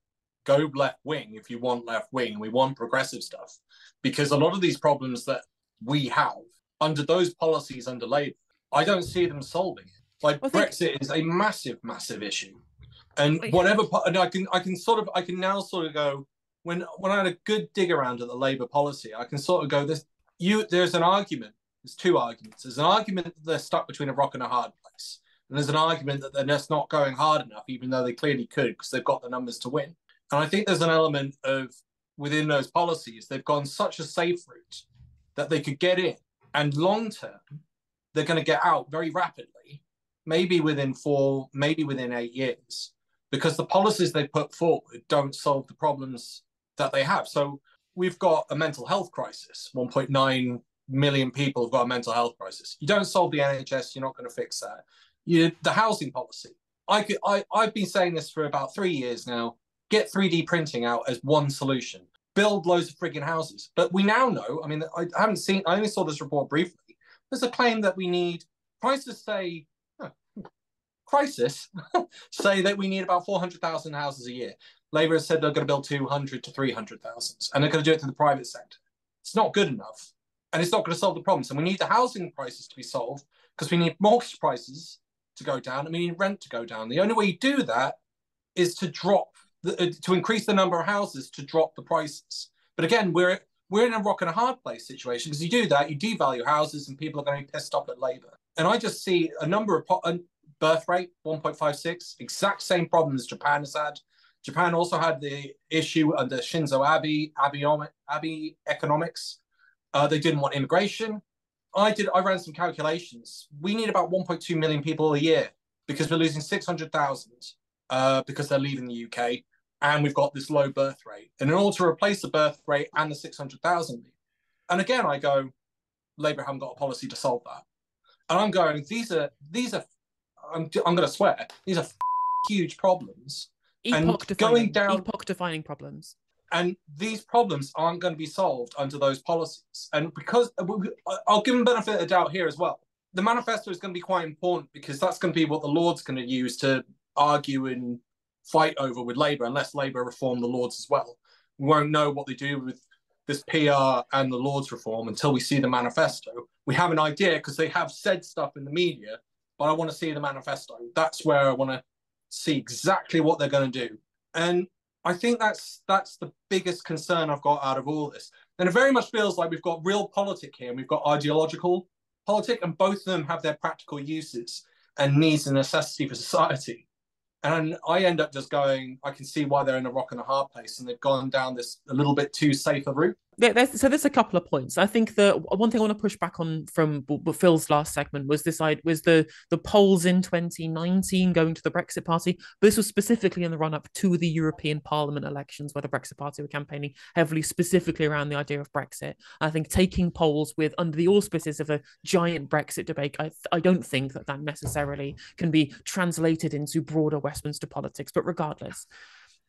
Speaker 4: go left wing if you want left wing. We want progressive stuff. Because a lot of these problems that we have under those policies under Labour, I don't see them solving it. Like well, Brexit think... is a massive, massive issue, and whatever. And I can, I can sort of, I can now sort of go when when I had a good dig around at the Labour policy, I can sort of go this. You, there's an argument. There's two arguments. There's an argument that they're stuck between a rock and a hard place, and there's an argument that they're just not going hard enough, even though they clearly could because they've got the numbers to win. And I think there's an element of within those policies they've gone such a safe route that they could get in, and long term they're going to get out very rapidly maybe within four, maybe within eight years, because the policies they put forward don't solve the problems that they have. So we've got a mental health crisis. 1.9 million people have got a mental health crisis. You don't solve the NHS, you're not going to fix that. You, the housing policy. I could, I, I've been saying this for about three years now. Get 3D printing out as one solution. Build loads of frigging houses. But we now know, I mean, I haven't seen, I only saw this report briefly. There's a claim that we need prices say crisis *laughs* say that we need about 400,000 houses a year. Labour has said they're going to build 200 to 300,000 and they're going to do it to the private sector. It's not good enough and it's not going to solve the problems. And we need the housing prices to be solved because we need mortgage prices to go down and we need rent to go down. The only way you do that is to drop, the, uh, to increase the number of houses to drop the prices. But again, we're we're in a rock and a hard place situation because you do that, you devalue houses, and people are going to be pissed off at Labour. And I just see a number of po- birth rate 1.56 exact same problem as japan has had japan also had the issue under shinzo abe abe, economics. Uh, they didn't want immigration. I did i ran some calculations. We need about 1.2 million people a year because we're losing 600000 uh, because they're leaving the uk and we've got this low birth rate. And in order to replace the birth rate and the 600000 and again i go labour haven't got a policy to solve that. And i'm going these are these are I'm, I'm going to swear these are huge problems.
Speaker 2: Epoch going down epoch defining problems.
Speaker 4: And these problems aren't going to be solved under those policies. And because uh, I'll give them benefit of the doubt here as well. The manifesto is going to be quite important because that's going to be what the Lords going to use to argue and fight over with Labour, unless Labour reform the Lords as well. We won't know what they do with this PR and the Lords reform until we see the manifesto. We have an idea because they have said stuff in the media but I want to see the manifesto. That's where I want to see exactly what they're going to do. And I think that's that's the biggest concern I've got out of all this. And it very much feels like we've got real politic here and we've got ideological politic, and both of them have their practical uses and needs and necessity for society. And I end up just going, I can see why they're in a rock and a hard place, and they've gone down this a little bit too safe a route.
Speaker 2: So there's a couple of points. I think the one thing I want to push back on from Phil's last segment was this was the the polls in 2019 going to the Brexit Party. But this was specifically in the run up to the European Parliament elections, where the Brexit Party were campaigning heavily, specifically around the idea of Brexit. I think taking polls with under the auspices of a giant Brexit debate, I I don't think that that necessarily can be translated into broader Westminster politics. But regardless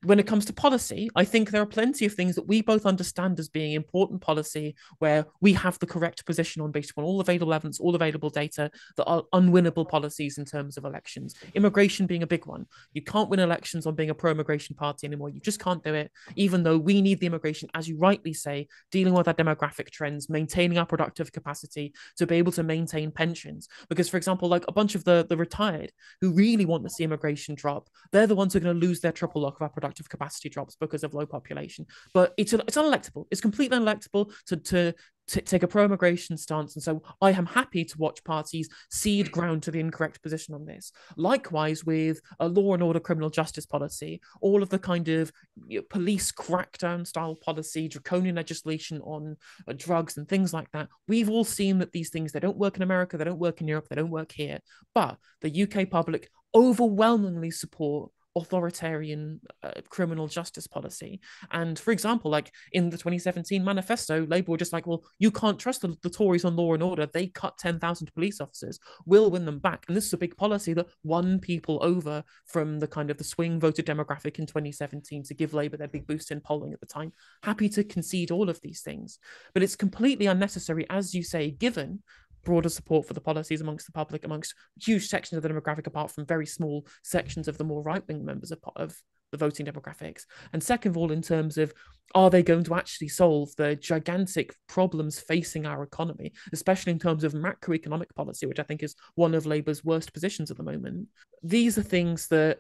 Speaker 2: when it comes to policy, I think there are plenty of things that we both understand as being important policy where we have the correct position on based on all available evidence, all available data that are unwinnable policies in terms of elections. Immigration being a big one. You can't win elections on being a pro immigration party anymore. You just can't do it, even though we need the immigration, as you rightly say, dealing with our demographic trends, maintaining our productive capacity to be able to maintain pensions. Because, for example, like a bunch of the, the retired who really want to see immigration drop, they're the ones who are going to lose their triple lock of our productive productive capacity drops because of low population. But it's it's unelectable. It's completely unelectable to to to take a pro-immigration stance, and so I am happy to watch parties cede ground to the incorrect position on this. Likewise, with a law and order criminal justice policy, all of the kind of you know, police crackdown style policy, draconian legislation on uh, drugs and things like that. We've all seen that these things they don't work in America, they don't work in Europe, they don't work here. But the UK public overwhelmingly support authoritarian uh, criminal justice policy. And for example, like in the 2017 manifesto, Labour were just like, well, you can't trust the, the Tories on law and order. They cut 10,000 police officers. We'll win them back. And this is a big policy that won people over from the kind of the swing voter demographic in 2017 to give Labour their big boost in polling at the time. Happy to concede all of these things. But it's completely unnecessary, as you say, given broader support for the policies amongst the public, amongst huge sections of the demographic, apart from very small sections of the more right wing members of, of the voting demographics. And second of all, in terms of are they going to actually solve the gigantic problems facing our economy, especially in terms of macroeconomic policy, which I think is one of Labour's worst positions at the moment? These are things that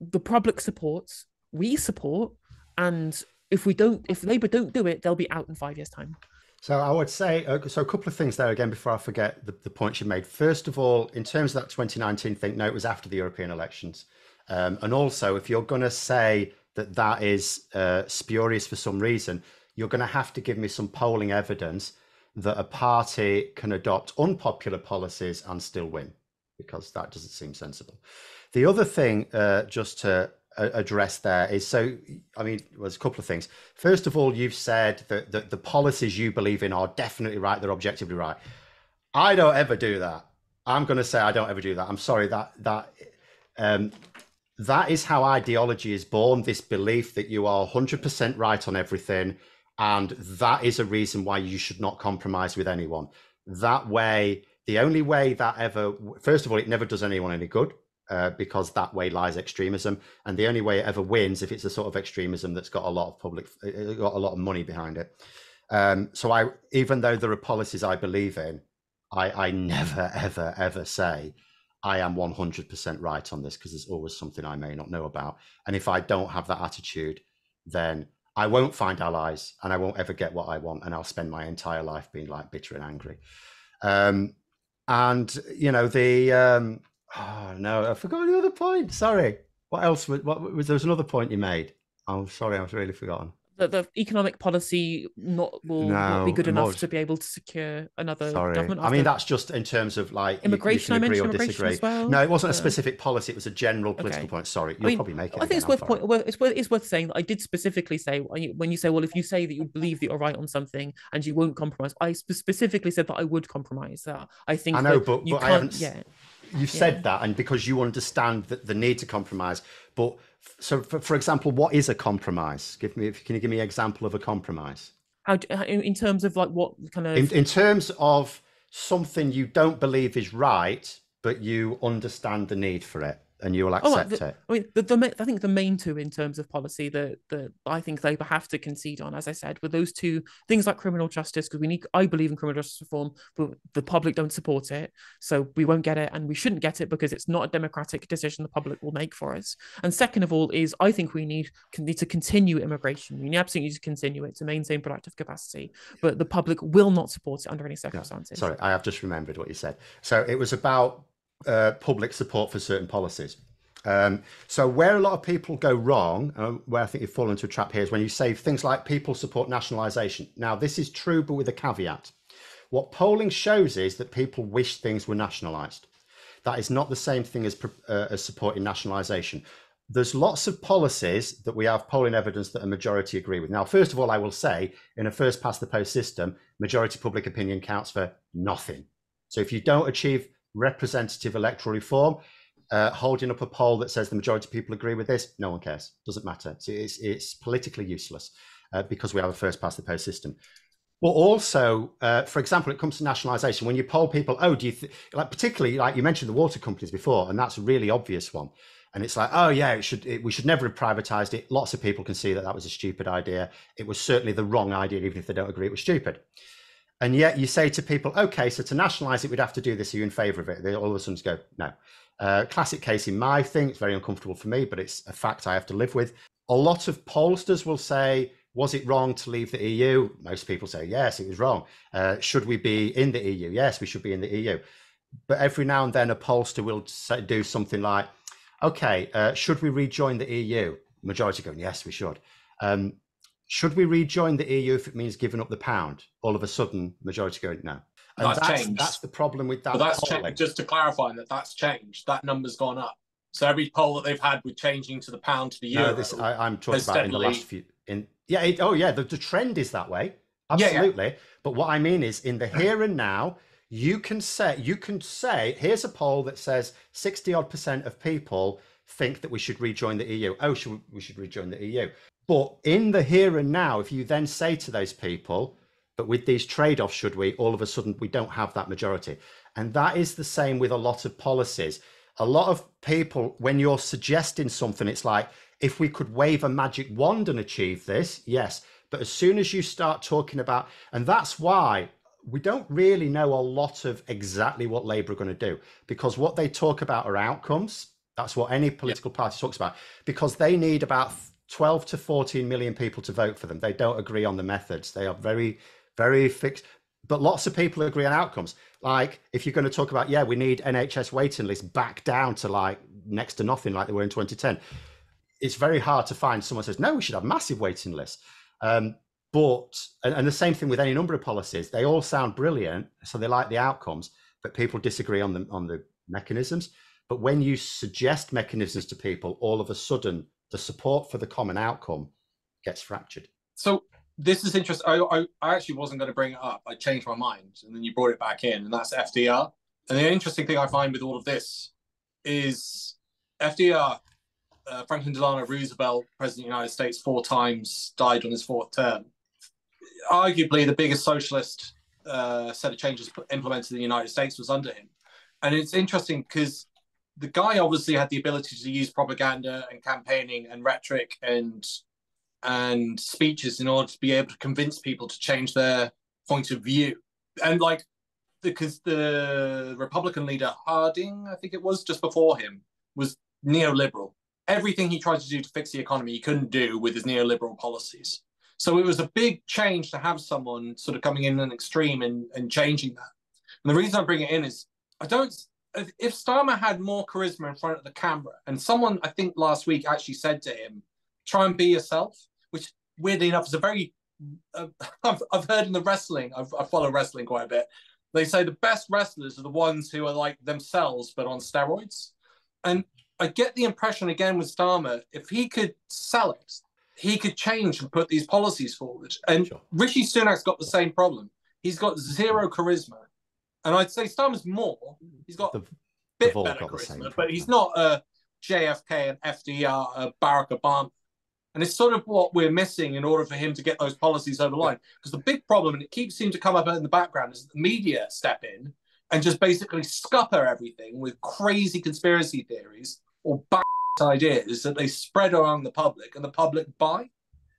Speaker 2: the public supports, we support, and if we don't, if Labour don't do it, they'll be out in five years' time.
Speaker 3: So I would say, uh, so a couple of things there again before I forget the, the points you made. First of all, in terms of that 2019 thing, no, it was after the European elections. Um, and also, if you're going to say that that is uh, spurious for some reason, you're going to have to give me some polling evidence that a party can adopt unpopular policies and still win, because that doesn't seem sensible. The other thing, uh, just to address there is so i mean there's a couple of things. First of all you've said that, that the policies you believe in are definitely right they're objectively right. I don't ever do that. I'm going to say i don't ever do that. I'm sorry that that um, that is how ideology is born this belief that you are 100% right on everything and that is a reason why you should not compromise with anyone. That way the only way that ever first of all it never does anyone any good uh, because that way lies extremism, and the only way it ever wins if it's a sort of extremism that's got a lot of public, uh, got a lot of money behind it. Um, so I, even though there are policies I believe in, I, I never, *laughs* ever, ever say I am 100% right on this because there's always something I may not know about. And if I don't have that attitude, then I won't find allies and I won't ever get what I want. And I'll spend my entire life being like bitter and angry. Um, and, you know, the, um, Oh no, I forgot the other point. Sorry. What else? Was, what was there was another point you made? I'm sorry, I've really forgotten.
Speaker 2: That the economic policy not will no, not be good enough to be able to secure another Sorry. government.
Speaker 3: I mean, that's just in terms of like
Speaker 2: immigration.
Speaker 3: You,
Speaker 2: you agree or disagree. Well.
Speaker 3: No, it wasn't a specific policy. It was a general political okay. point. Sorry, you'll I mean, probably make it.
Speaker 2: I think it's worth point, it's worth it's worth saying that I did specifically say when you say, well, if you say that you believe that you're right on something and you won't compromise, I specifically said that I would compromise. That I think
Speaker 3: I know, but, but I haven't. Yeah you said yeah. that and because you understand that the need to compromise but so for, for example what is a compromise? Give me can you give me an example of a compromise?
Speaker 2: How in terms of like what kind of
Speaker 3: in, in terms of something you don't believe is right but you understand the need for it and you will oh, accept
Speaker 2: oh, the,
Speaker 3: it.
Speaker 2: I mean, the, the, I think the main two in terms of policy that that I think Labour have to concede on, as I said, with those two things like criminal justice, because we need, I believe in criminal justice reform, but the public don't support it, so we won't get it, and we shouldn't get it because it's not a democratic decision the public will make for us. And second of all, is I think we need need to continue immigration. We absolutely need to continue it to maintain productive capacity, but the public will not support it under any circumstances.
Speaker 3: Sorry, I have just remembered what you said. So it was about uh, public support for certain policies. Um, so where a lot of people go wrong, uh, where I think you fall into a trap here, is when you say things like people support nationalisation. Now this is true, but with a caveat. What polling shows is that people wish things were nationalised. That is not the same thing as, uh, as supporting nationalisation. There's lots of policies that we have polling evidence that a majority agree with. Now, first of all, I will say in a first past the post system, majority public opinion counts for nothing. So if you don't achieve representative electoral reform, uh, holding up a poll that says the majority of people agree with this, no one cares. Doesn't matter. So it's, it's politically useless uh, because we have a first past the post system. But also, uh, for example, it comes to nationalisation. When you poll people, oh, do you th-? like particularly like you mentioned the water companies before, and that's a really obvious one. And it's like, oh yeah, it should it, we should never have privatized it. Lots of people can see that that was a stupid idea. It was certainly the wrong idea, even if they don't agree it was stupid. And yet you say to people, okay, so to nationalize it, we'd have to do this. Are you in favor of it? They all of a sudden go, no. Uh, classic case in my thing. It's very uncomfortable for me, but it's a fact I have to live with. A lot of pollsters will say, was it wrong to leave the EU? Most people say, yes, it was wrong. Uh, should we be in the EU? Yes, we should be in the EU. But every now and then a pollster will say, do something like, okay, uh, should we rejoin the EU? Majority going, yes, we should. Um, should we rejoin the EU if it means giving up the pound? All of a sudden, majority going, no. And that's, that's, changed. That's the problem with that.
Speaker 4: But that's changed. Just to clarify that that's changed. That number's gone up. So every poll that they've had with changing to the pound to the euro.
Speaker 3: No, this I, am talking about in the last few. In yeah, it, oh yeah, the, the trend is that way. Absolutely. Yeah, yeah. But what I mean is, in the here and now, you can say you can say here's a poll that says 60 odd percent of people think that we should rejoin the EU. Oh, should we, we should rejoin the EU. But in the here and now, if you then say to those people, but with these trade offs, should we, all of a sudden, we don't have that majority. And that is the same with a lot of policies. A lot of people, when you're suggesting something, it's like, if we could wave a magic wand and achieve this, yes. But as soon as you start talking about, and that's why we don't really know a lot of exactly what Labour are going to do, because what they talk about are outcomes. That's what any political party talks about, because they need about 12 to 14 million people to vote for them. They don't agree on the methods. They are very, very fixed. But lots of people agree on outcomes. Like if you're going to talk about, yeah, we need NHS waiting lists back down to like next to nothing like they were in 2010. It's very hard to find someone says, no, we should have massive waiting lists. Um, but, and, and the same thing with any number of policies, they all sound brilliant. So they like the outcomes, but people disagree on the, on the mechanisms. But when you suggest mechanisms to people, all of a sudden the support for the common outcome gets fractured.
Speaker 4: So this is interesting. I, I, I, actually wasn't going to bring it up. I changed my mind, and then you brought it back in, and that's FDR. And the interesting thing I find with all of this is FDR, uh, Franklin Delano Roosevelt, President of the United States, four times, died on his fourth term. Arguably, the biggest socialist uh, set of changes implemented in the United States was under him. And it's interesting because the guy obviously had the ability to use propaganda and campaigning and rhetoric and and speeches in order to be able to convince people to change their point of view. And like because the Republican leader Harding, I think it was just before him, was neoliberal. Everything he tried to do to fix the economy, he couldn't do with his neoliberal policies. So it was a big change to have someone sort of coming in an extreme and, and changing that. And the reason I bring it in is I don't if Starmer had more charisma in front of the camera, and someone I think last week actually said to him, "Try and be yourself," which weirdly enough is a very uh, *laughs* I've, I've heard in the wrestling. I've, I follow wrestling quite a bit. They say the best wrestlers are the ones who are like themselves but on steroids, and I get the impression again with Starmer, if he could sell it, he could change and put these policies forward. And sure. Rishi Sunak's got the same problem. He's got zero charisma and I'd say Starmer's more. He's got a bit better charisma, but he's not a JFK and FDR, a Barack Obama. And it's sort of what we're missing in order for him to get those policies over the line. Because the big problem, and it keeps seeming to come up in the background, is the media step in and just basically scupper everything with crazy conspiracy theories or bad ideas that they spread around the public and the public buy.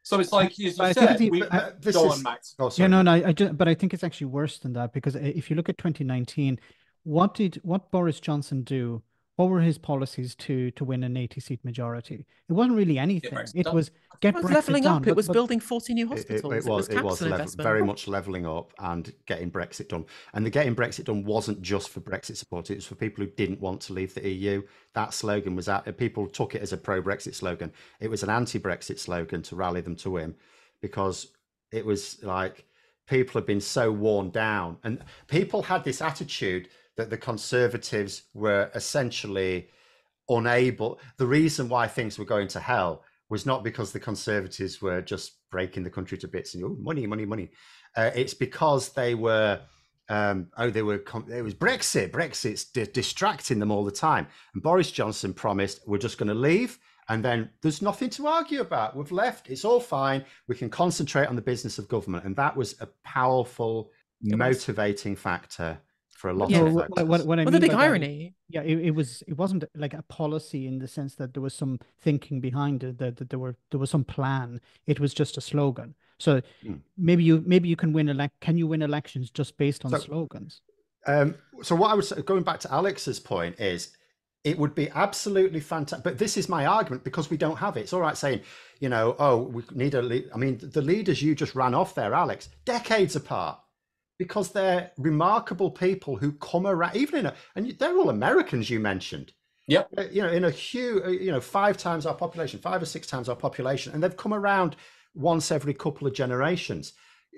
Speaker 4: So it's like you said, we, uh, this go is, on, Max.
Speaker 1: Oh, yeah, no, no, I, I just, but I think it's actually worse than that because if you look at 2019, what did what Boris Johnson do what were his policies to to win an 80 seat majority? It wasn't really anything. it
Speaker 4: done.
Speaker 1: was get
Speaker 2: It was
Speaker 1: Brexit
Speaker 2: leveling
Speaker 1: done,
Speaker 2: up. It was
Speaker 1: but-
Speaker 2: building 40 new
Speaker 3: It-
Speaker 2: hospitals.
Speaker 3: It, it was, it was level, very much leveling up and getting Brexit done. And the getting Brexit done wasn't just for Brexit supporters; it was for people who didn't want to leave the EU. That slogan was out. People took it as a pro-Brexit slogan. It was an anti-Brexit slogan to rally them to him, because it was like people had been so worn down, and people had this attitude that the Conservatives were essentially unable. The reason why things were going to hell was not because the Conservatives were just breaking the country to bits and oh, money, money, money. Uh, it's because they were. Um, oh, they were. It was Brexit. Brexit's di- distracting them all the time. And Boris Johnson promised we're just going to leave, and then there's nothing to argue about. We've left. It's all fine. We can concentrate on the business of government, and that was a powerful motivating factor for a lot
Speaker 2: Yeah.
Speaker 3: of
Speaker 1: No,
Speaker 3: folks.
Speaker 1: what, what, what I
Speaker 2: Well, the
Speaker 1: mean
Speaker 2: big
Speaker 1: by that is-
Speaker 2: irony.
Speaker 1: yeah, it, it was it wasn't like a policy in the sense that there was some thinking behind it, that, that there were there was some plan. It was just a slogan. So
Speaker 3: Mm.
Speaker 1: maybe you maybe you can win elect can you win elections just based on
Speaker 3: So-
Speaker 1: slogans?
Speaker 3: Um, so what I was going back to Alex's point is it would be absolutely fantastic. But this is my argument because we don't have it. It's all right saying, you know, oh, we need a lead. I mean, the leaders you just ran off there, Alex, decades apart, because they're remarkable people who come around, even in a, and they're all Americans you mentioned.
Speaker 4: Yep.
Speaker 3: Uh, You know, in a huge, you know, five times our population, five or six times our population, and they've come around once every couple of generations.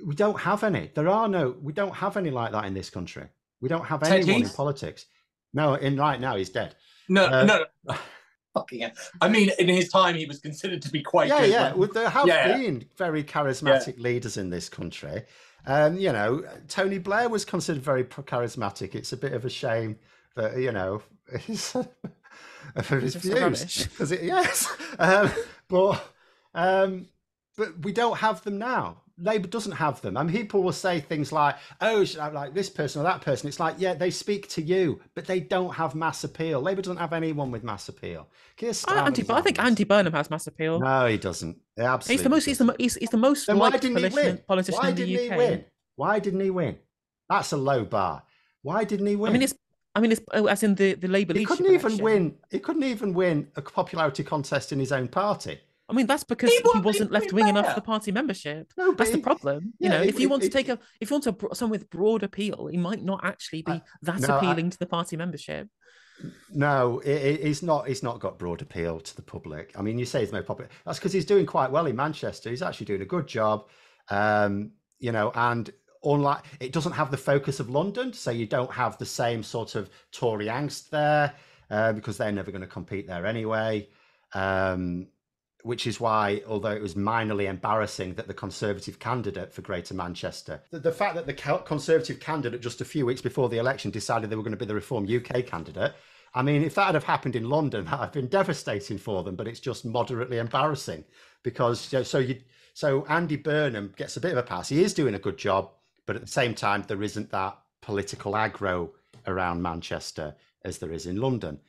Speaker 3: We don't have any. There are no. We don't have any like that in this country. We don't have
Speaker 4: Ted
Speaker 3: anyone in politics. No, in right now he's dead.
Speaker 4: No,
Speaker 3: Uh,
Speaker 4: no. *laughs* Fucking hell. I mean, in his time, he was considered to be quite
Speaker 3: yeah,
Speaker 4: good.
Speaker 3: yeah. Well, there have
Speaker 4: Yeah.
Speaker 3: been very charismatic leaders in this country. Um, you know, Tony Blair was considered very charismatic. It's a bit of a shame that you know his, of his
Speaker 2: Just so rubbish.
Speaker 3: views. it- yes, *laughs* um, but um, but we don't have them now. Labour doesn't have them. And people will say things like, "Oh, I uh, like this person or that person?" It's like, yeah, they speak to you, but they don't have mass appeal. Labour doesn't have anyone with mass appeal.
Speaker 2: I, Andy, I think. Andy Burnham has mass appeal.
Speaker 3: No, he doesn't. He absolutely
Speaker 2: he's the most. He's the, he's, he's the most
Speaker 3: Then why
Speaker 2: liked
Speaker 3: didn't he
Speaker 2: politician,
Speaker 3: win?
Speaker 2: politician
Speaker 3: Why
Speaker 2: in the
Speaker 3: didn't he win? Why didn't he win? That's a low bar. Why didn't he win?
Speaker 2: I mean, it's. I mean, it's oh, as in the the Labour
Speaker 3: he couldn't even
Speaker 2: election.
Speaker 3: win. He couldn't even win a popularity contest in his own party.
Speaker 2: I mean, that's because
Speaker 4: He
Speaker 2: he, wasn't left wing enough for the party membership.
Speaker 3: No,
Speaker 2: That's the problem.
Speaker 3: yeah,
Speaker 2: you know,
Speaker 3: it-
Speaker 2: if you
Speaker 3: it-
Speaker 2: want to take a, if you want to bro- someone with broad appeal, he might not actually be that
Speaker 3: no, I-
Speaker 2: appealing to the party membership.
Speaker 3: No, it, it- he's not. He's not got broad appeal to the public. I mean, you say he's most popular. That's because he's doing quite well in Manchester. He's actually doing a good job. Um, you know, and unlike it doesn't have the focus of London, so you don't have the same sort of Tory angst there uh, because they're never going to compete there anyway. Um, which is why, although it was minorly embarrassing that the Conservative candidate for Greater Manchester, the, the fact that the Conservative candidate just a few weeks before the election decided they were going to be the Reform UK candidate, I mean, if that had have happened in London, *laughs* that would have been devastating for them. But it's just moderately embarrassing because you know, so you so Andy Burnham gets a bit of a pass. He is doing a good job, but at the same time, there isn't that political aggro around Manchester as there is in London.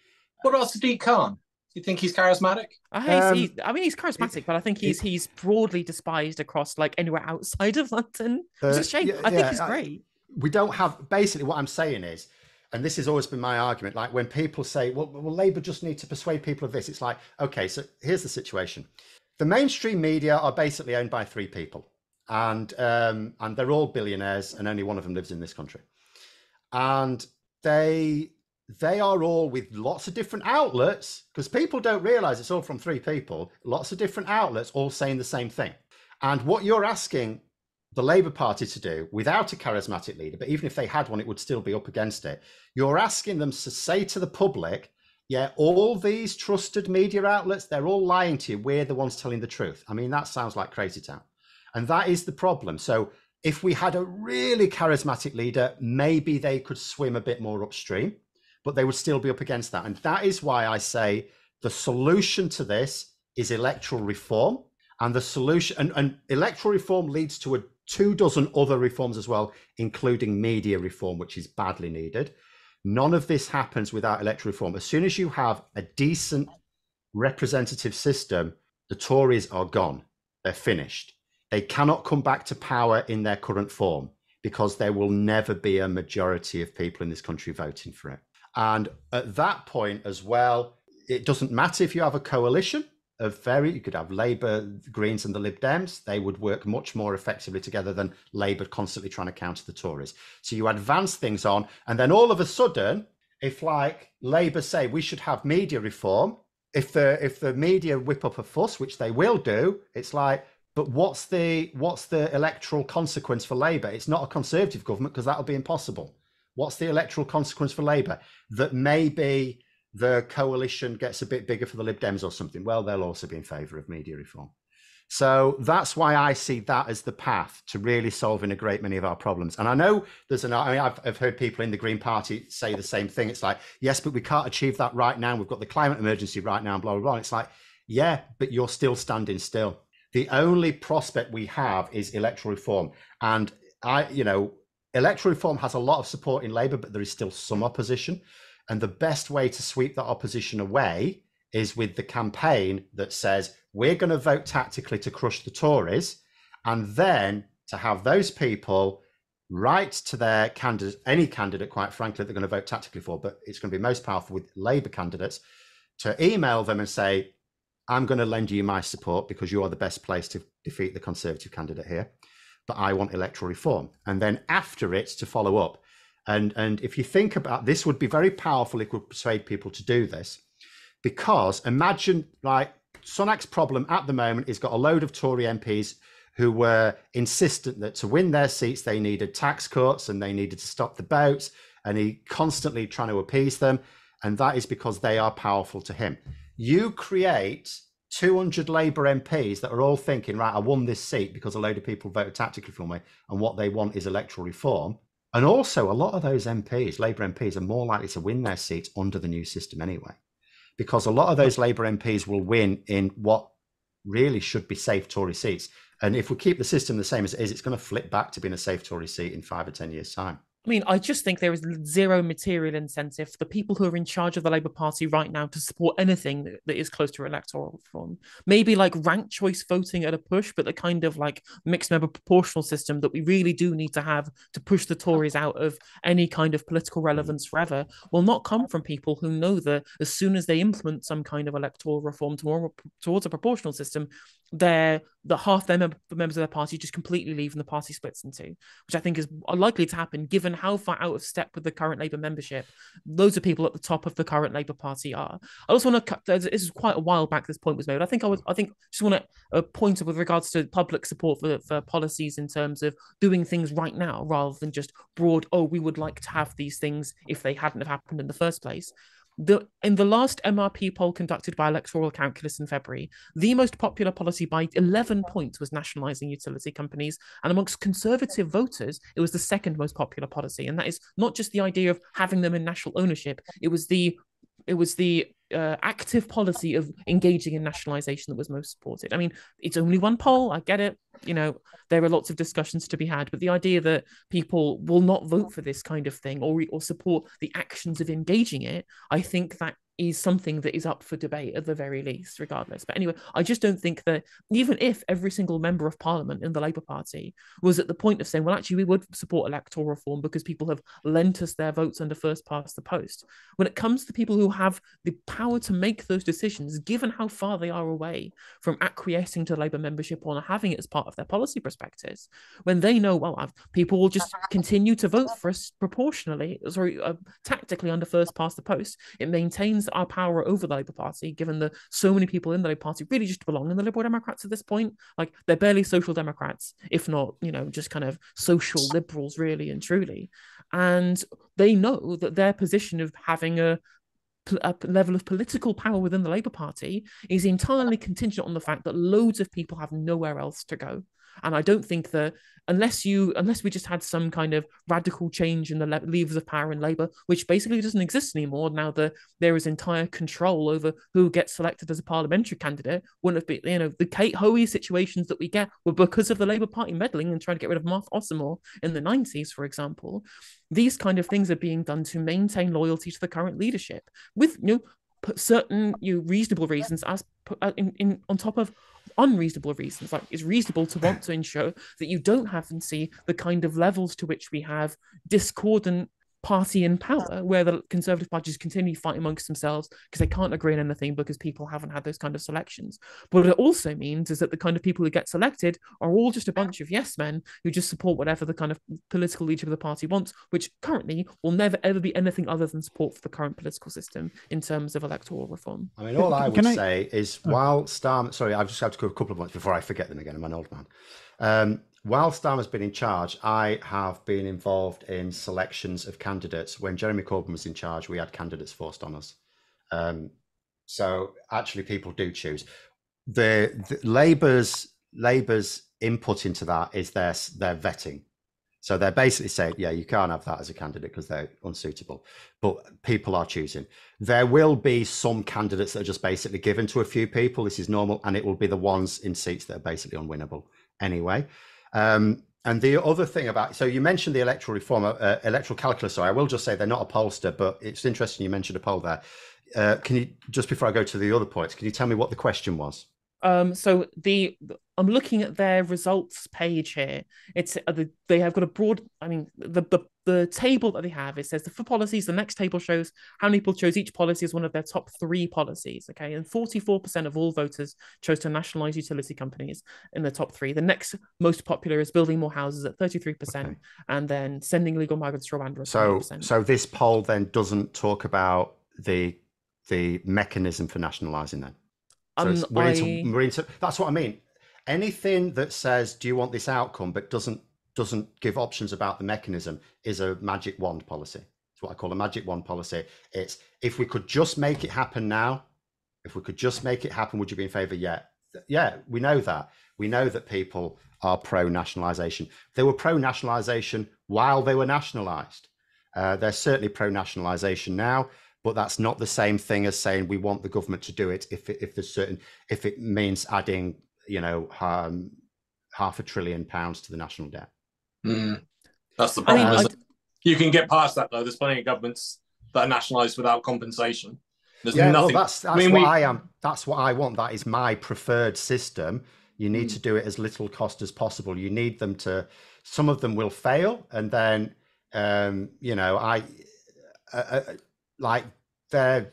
Speaker 4: What about Sadiq Khan? Do you think he's charismatic?
Speaker 2: I,
Speaker 3: Um,
Speaker 2: he's, I mean, he's charismatic, but I think he's he's broadly despised across like anywhere outside of *laughs* London. It's
Speaker 3: Uh,
Speaker 2: a shame.
Speaker 3: yeah,
Speaker 2: I think
Speaker 3: yeah,
Speaker 2: he's
Speaker 3: I-
Speaker 2: great.
Speaker 3: we don't have basically what I'm saying is, and this has always been my argument. Like when people say, "Well, well, Labour just need to persuade people of this," it's like, okay, so here's the situation: the mainstream media are basically owned by three people, and um, and they're all billionaires, and only one of them lives in this country, and they they are all with lots of different outlets because people don't realize it's all from three people lots of different outlets all saying the same thing and what you're asking the Labour Party to do without a charismatic leader, but even if they had one, it would still be up against it. You're asking them to say to the public, yeah, all these trusted media outlets, they're all lying to you. We're the ones telling the truth. I mean, that sounds like crazy town. And that is the problem. So if we had a really charismatic leader, maybe they could swim a bit more upstream, but they would still be up against that. And that is why I say the solution to this is electoral reform. And the solution and, and electoral reform leads to a two dozen other reforms as well, including media reform, which is badly needed. None of this happens without electoral reform. As soon as you have a decent representative system, the Tories are gone. They're finished. They cannot come back to power in their current form because there will never be a majority of people in this country voting for it. And at that point as well, it doesn't matter if you have a coalition of very, you could have Labour, Greens, and the Lib Dems. They would work much more effectively together than Labour constantly trying to counter the Tories. So you advance things on, and then all of a sudden, if like Labour say we should have media reform, if the if the media whip up a fuss, which they will do, it's like, but what's the what's the electoral consequence for Labour? It's not a Conservative government because that'll be impossible. What's the electoral consequence for Labour? That maybe the coalition gets a bit bigger for the Lib Dems or something. Well, they'll also be in favour of media reform. So that's why I see that as the path to really solving a great many of our problems. And I know there's an, I mean, I've, I've, heard people in the Green Party say the same thing. It's like, yes, but we can't achieve that right now. We've got the climate emergency right now, and blah, blah, blah. It's like, yeah, but you're still standing still. The only prospect we have is electoral reform. And I, you know, electoral reform has a lot of support in Labour, but there is still some opposition. And the best way to sweep that opposition away is with the campaign that says, we're going to vote tactically to crush the Tories, and then to have those people write to their candidate, any candidate, quite frankly, they're going to vote tactically for, but it's going to be most powerful with Labour candidates to email them and say, I'm going to lend you my support because you are the best place to defeat the Conservative candidate here, but I want electoral reform. And then after it, to follow up. And, and if you think about this, would be very powerful if we persuade people to do this. Because imagine, like, Sunak's problem at the moment is got a load of Tory MPs who were insistent that to win their seats they needed tax cuts and they needed to stop the boats, and he constantly trying to appease them, and that is because they are powerful to him. You create 200 Labour MPs that are all thinking, right, I won this seat because a load of people voted tactically for me, and what they want is electoral reform. And also, a lot of those MPs, Labour MPs, are more likely to win their seats under the new system anyway because a lot of those Labour MPs will win in what really should be safe Tory seats. And if we keep the system the same as it is, it's going to flip back to being a safe Tory seat in five or 10 years' time.
Speaker 2: I mean, I just think there is zero material incentive for the people who are in charge of the Labour Party right now to support anything that, is close to electoral reform. Maybe like ranked choice voting at a push, but the kind of like mixed member proportional system that we really do need to have to push the Tories out of any kind of political relevance forever will not come from people who know that as soon as they implement some kind of electoral reform towards a proportional system, they're the half their mem- members of their party just completely leave and the party splits into, which I think is likely to happen given how far out of step with the current Labour membership loads of people at the top of the current Labour Party are. I also want to cut. This is quite a while back. This point was made. I think I was. I think just want to uh, point with regards to public support for for policies in terms of doing things right now rather than just broad. Oh, we would like to have these things if they hadn't have happened in the first place. The, in the last MRP poll conducted by Electoral Calculus in February, the most popular policy by 11 points was nationalising utility companies. And amongst conservative voters, it was the second most popular policy. And that is not just the idea of having them in national ownership, it was the it was the uh, active policy of engaging in nationalisation that was most supported. I mean, it's only one poll. I get it. You know, there are lots of discussions to be had, but the idea that people will not vote for this kind of thing or or support the actions of engaging it, I think that is something that is up for debate at the very least, regardless. But anyway, I just don't think that even if every single member of parliament in the Labour Party was at the point of saying, well, actually, we would support electoral reform because people have lent us their votes under first past the post, when it comes to people who have the power to make those decisions, given how far they are away from acquiescing to Labour membership or having it as part of their policy perspectives, when they know, well, I've, people will just *laughs* continue to vote for us proportionally, sorry, uh, tactically under first past the post, it maintains our power over the Labour Party, given that so many people in the Labour Party really just belong in the Liberal Democrats at this point. Like they're barely social democrats, if not, you know, just kind of social liberals, really and truly. And they know that their position of having a a level of political power within the Labour Party is entirely contingent on the fact that loads of people have nowhere else to go. And I don't think that unless you unless we just had some kind of radical change in the le- levers of power in Labour, which basically doesn't exist anymore now that there is entire control over who gets selected as a parliamentary candidate, wouldn't have been you know the Kate Hoey situations that we get were because of the Labour Party meddling and trying to get rid of Martha Osamor in the 90s, for example. These kind of things are being done to maintain loyalty to the current leadership with you know, certain you know, reasonable reasons as uh, in, in on top of unreasonable reasons. Like it's reasonable to want *clears throat* to ensure that you don't have and see the kind of levels to which we have discordant party in power where the conservative parties continue fighting amongst themselves because they can't agree on anything because people haven't had those kind of selections. But what it also means is that the kind of people who get selected are all just a bunch of yes men who just support whatever the kind of political leadership of the party wants which currently will never ever be anything other than support for the current political system in terms of electoral reform.
Speaker 3: I mean all i would I... say is oh. while Starmer sorry i've just got to go a couple of months before i forget them again. I'm an old man. Um, while Starmer's been in charge, I have been involved in selections of candidates. When Jeremy Corbyn was in charge, we had candidates forced on us. Um, so actually, people do choose. The, the Labour's Labour's input into that is their their vetting. So they're basically saying, yeah, you can't have that as a candidate because they're unsuitable. But people are choosing. There will be some candidates that are just basically given to a few people. This is normal, and it will be the ones in seats that are basically unwinnable anyway. Um, and the other thing about so you mentioned the electoral reform, uh, electoral calculus. Sorry, I will just say they're not a pollster, but it's interesting you mentioned a poll there. Uh, can you just before I go to the other points, can you tell me what the question was?
Speaker 2: Um, so the I'm looking at their results page here. It's uh, they have got a broad. I mean, the, the the table that they have it says the for policies. The next table shows how many people chose each policy as one of their top three policies. Okay, and 44 percent of all voters chose to nationalize utility companies in the top three. The next most popular is building more houses at 33 percent, okay. and then sending legal migrants to Rwanda.
Speaker 3: So, so this poll then doesn't talk about the the mechanism for nationalizing them. So um, into, I... we're into, that's what I mean. Anything that says, "Do you want this outcome?" but doesn't doesn't give options about the mechanism is a magic wand policy. It's what I call a magic wand policy. It's if we could just make it happen now, if we could just make it happen, would you be in favour? Yeah, yeah, we know that. We know that people are pro nationalisation. They were pro nationalisation while they were nationalised. Uh, they're certainly pro nationalisation now but that's not the same thing as saying we want the government to do it if if there's certain if it means adding you know um, half a trillion pounds to the national debt.
Speaker 4: Mm. That's the problem. I mean, I... You can get past that though. There's plenty of governments that are nationalised without compensation. There's
Speaker 3: yeah, nothing. Well, that's that's I mean, what we... I am. That's what I want. That is my preferred system. You need mm. to do it as little cost as possible. You need them to. Some of them will fail, and then um, you know I. Uh, uh, like their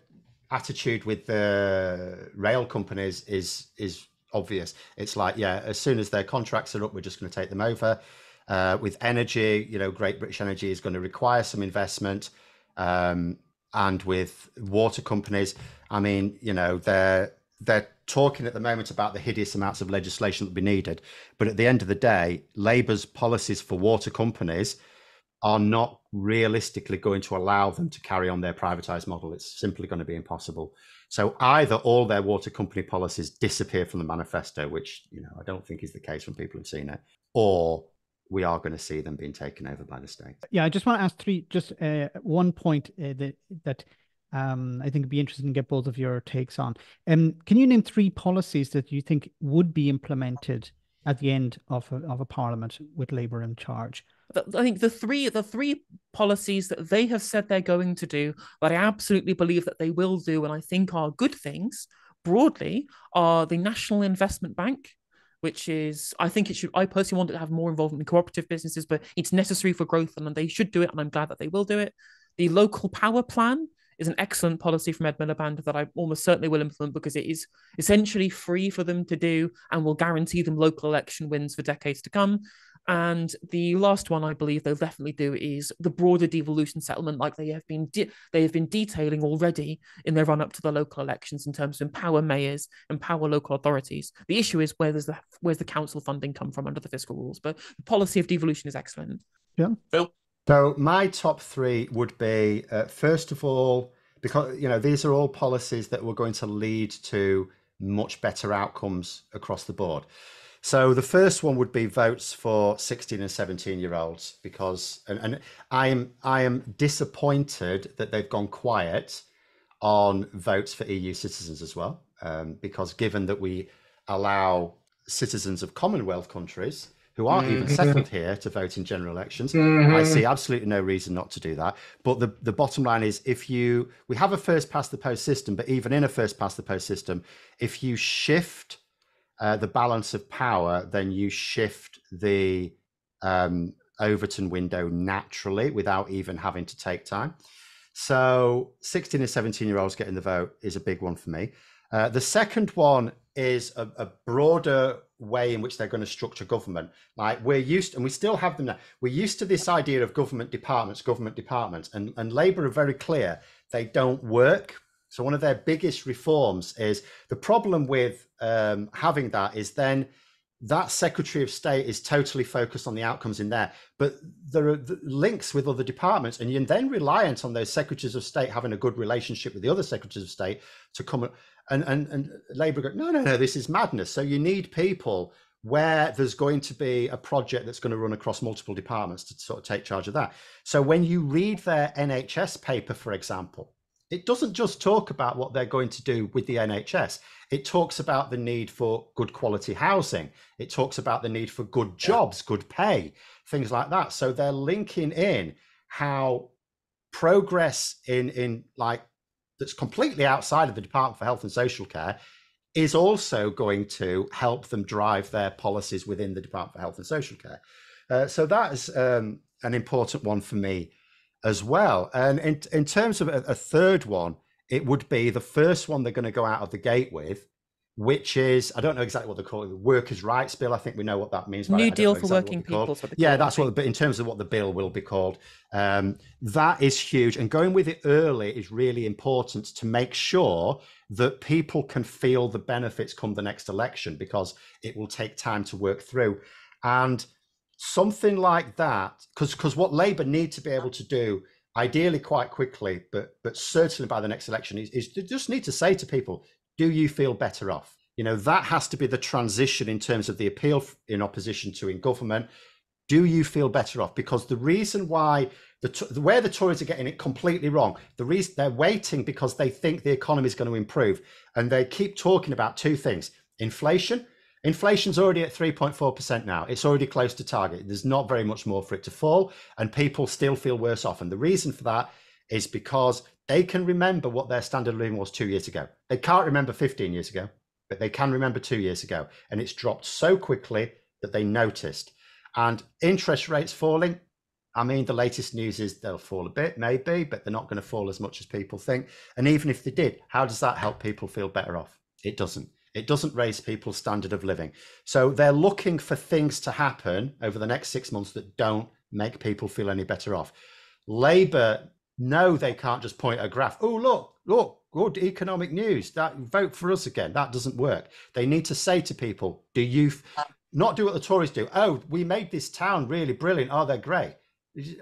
Speaker 3: attitude with the rail companies is is obvious. It's like, yeah, as soon as their contracts are up, we're just going to take them over. Uh, with energy, you know, Great British Energy is going to require some investment. Um, and with water companies, I mean, you know, they're they're talking at the moment about the hideous amounts of legislation that will be needed. But at the end of the day, Labour's policies for water companies are not realistically going to allow them to carry on their privatized model. It's simply going to be impossible. So either all their water company policies disappear from the manifesto, which you know I don't think is the case when people have seen it, or we are going to see them being taken over by the state.
Speaker 1: Yeah, I just want to ask three, just uh, one point uh, that that um, I think it'd be interesting to get both of your takes on. Um, can you name three policies that you think would be implemented at the end of a, of a parliament with Labour in charge?
Speaker 2: I think the three the three policies that they have said they're going to do, that I absolutely believe that they will do, and I think are good things broadly, are the National Investment Bank, which is I think it should. I personally want it to have more involvement in cooperative businesses, but it's necessary for growth, and they should do it, and I'm glad that they will do it. The local power plan is an excellent policy from Ed Miliband that I almost certainly will implement because it is essentially free for them to do and will guarantee them local election wins for decades to come. And the last one I believe they'll definitely do is the broader devolution settlement, like they have been de- they have been detailing already in their run up to the local elections in terms of empower mayors, empower local authorities. The issue is where does the where's the council funding come from under the fiscal rules? But the policy of devolution is excellent.
Speaker 1: Yeah,
Speaker 4: Phil.
Speaker 3: So my top three would be uh, first of all because you know these are all policies that were going to lead to much better outcomes across the board. So the first one would be votes for 16 and 17 year olds because and, and I am I am disappointed that they've gone quiet on votes for EU citizens as well. Um, because given that we allow citizens of Commonwealth countries who aren't mm-hmm. even settled here to vote in general elections. Mm-hmm. I see absolutely no reason not to do that. But the, the bottom line is if you we have a first past the post system, but even in a first past the post system, if you shift uh, the balance of power, then you shift the um, Overton window naturally without even having to take time. So 16 and 17 year olds getting the vote is a big one for me. Uh, the second one is a, a, broader way in which they're going to structure government. Like we're used, and we still have them now. We're used to this idea of government departments, government departments, and, and Labour are very clear they don't work. So one of their biggest reforms is the problem with um, having that is then that Secretary of State is totally focused on the outcomes in there, but there are links with other departments, and you're then reliant on those Secretaries of State having a good relationship with the other Secretaries of State to come and and and Labour go, no, no, no, this is madness. So you need people where there's going to be a project that's going to run across multiple departments to sort of take charge of that. So when you read their NHS paper, for example, it doesn't just talk about what they're going to do with the NHS. It talks about the need for good quality housing. It talks about the need for good jobs, good pay, things like that. So they're linking in how progress in in like that's completely outside of the Department for Health and Social Care is also going to help them drive their policies within the Department for Health and Social Care. Uh, so that is um, an important one for me as well. And in, in terms of a, a third one, it would be the first one they're going to go out of the gate with, which is I don't know exactly what they call it, the workers' rights bill. I think we know what that means.
Speaker 2: New Deal for exactly Working People.
Speaker 3: Yeah, that's what. But in terms of what the bill will be called, um, that is huge. And going with it early is really important to make sure that people can feel the benefits come the next election because it will take time to work through. And something like that, because because what Labour need to be able to do ideally quite quickly, but but certainly by the next election, is, is just need to say to people, do you feel better off? You know, that has to be the transition in terms of the appeal in opposition to in government. Do you feel better off? Because the reason why the where the Tories are getting it completely wrong, the reason they're waiting because they think the economy is going to improve, and they keep talking about two things: inflation. Inflation's already at 3.4% now. It's already close to target. There's not very much more for it to fall, and people still feel worse off. And the reason for that is because they can remember what their standard of living was two years ago. They can't remember 15 years ago, but they can remember two years ago. And it's dropped so quickly that they noticed. And interest rates falling. I mean, the latest news is they'll fall a bit, maybe, but they're not going to fall as much as people think. And even if they did, how does that help people feel better off? It doesn't. It doesn't raise people's standard of living. So they're looking for things to happen over the next six months that don't make people feel any better off. Labour no, they can't just point a graph. Oh, look, look, good economic news. That vote for us again. That doesn't work. They need to say to people, do you not do what the Tories do? Oh, we made this town really brilliant. Oh, they're great.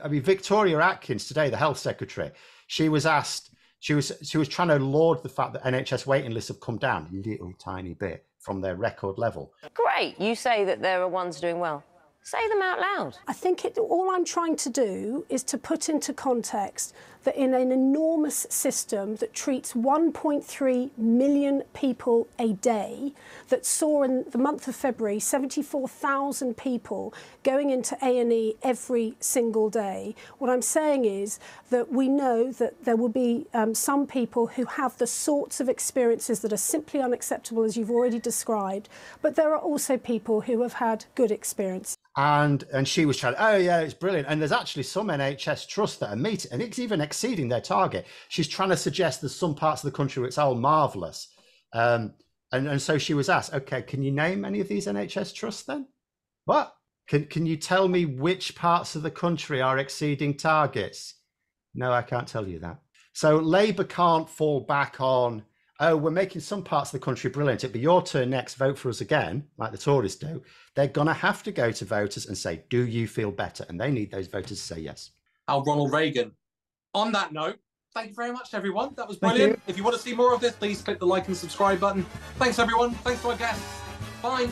Speaker 3: I mean, Victoria Atkins today, the health secretary, she was asked, she was she was trying to laud the fact that NHS waiting lists have come down a little tiny bit from their record level.
Speaker 7: Great. You say that there are ones doing well. Say them out loud.
Speaker 8: I think it, all I'm trying to do is to put into context that in an enormous system that treats 1.3 million people a day, that saw in the month of February 74,000 people going into A&E every single day, what I'm saying is that we know that there will be um, some people who have the sorts of experiences that are simply unacceptable, as you've already described, but there are also people who have had good experience
Speaker 3: and and she was trying oh yeah it's brilliant. And there's actually some nhs trusts that are meeting and it's even exceeding their target. She's trying to suggest there's some parts of the country where it's all marvelous um, and and so she was asked okay can you name any of these nhs trusts then? What? Can can you tell me which parts of the country are exceeding targets? No i can't tell you that. So labour can't fall back on oh, we're making some parts of the country brilliant. It'll be your turn next, vote for us again, like the Tories do. They're going to have to go to voters and say, do you feel better? And they need those voters to say yes.
Speaker 4: Al Ronald Reagan. On that note, thank you very much, everyone. That was brilliant. You. If you want to see more of this, please click the like and subscribe button. Thanks, everyone. Thanks to our guests. Bye.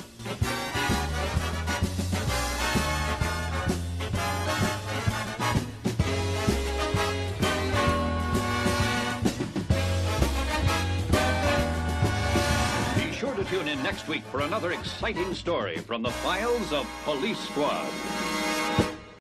Speaker 9: Tune in next week for another exciting story from the files of Police Squad.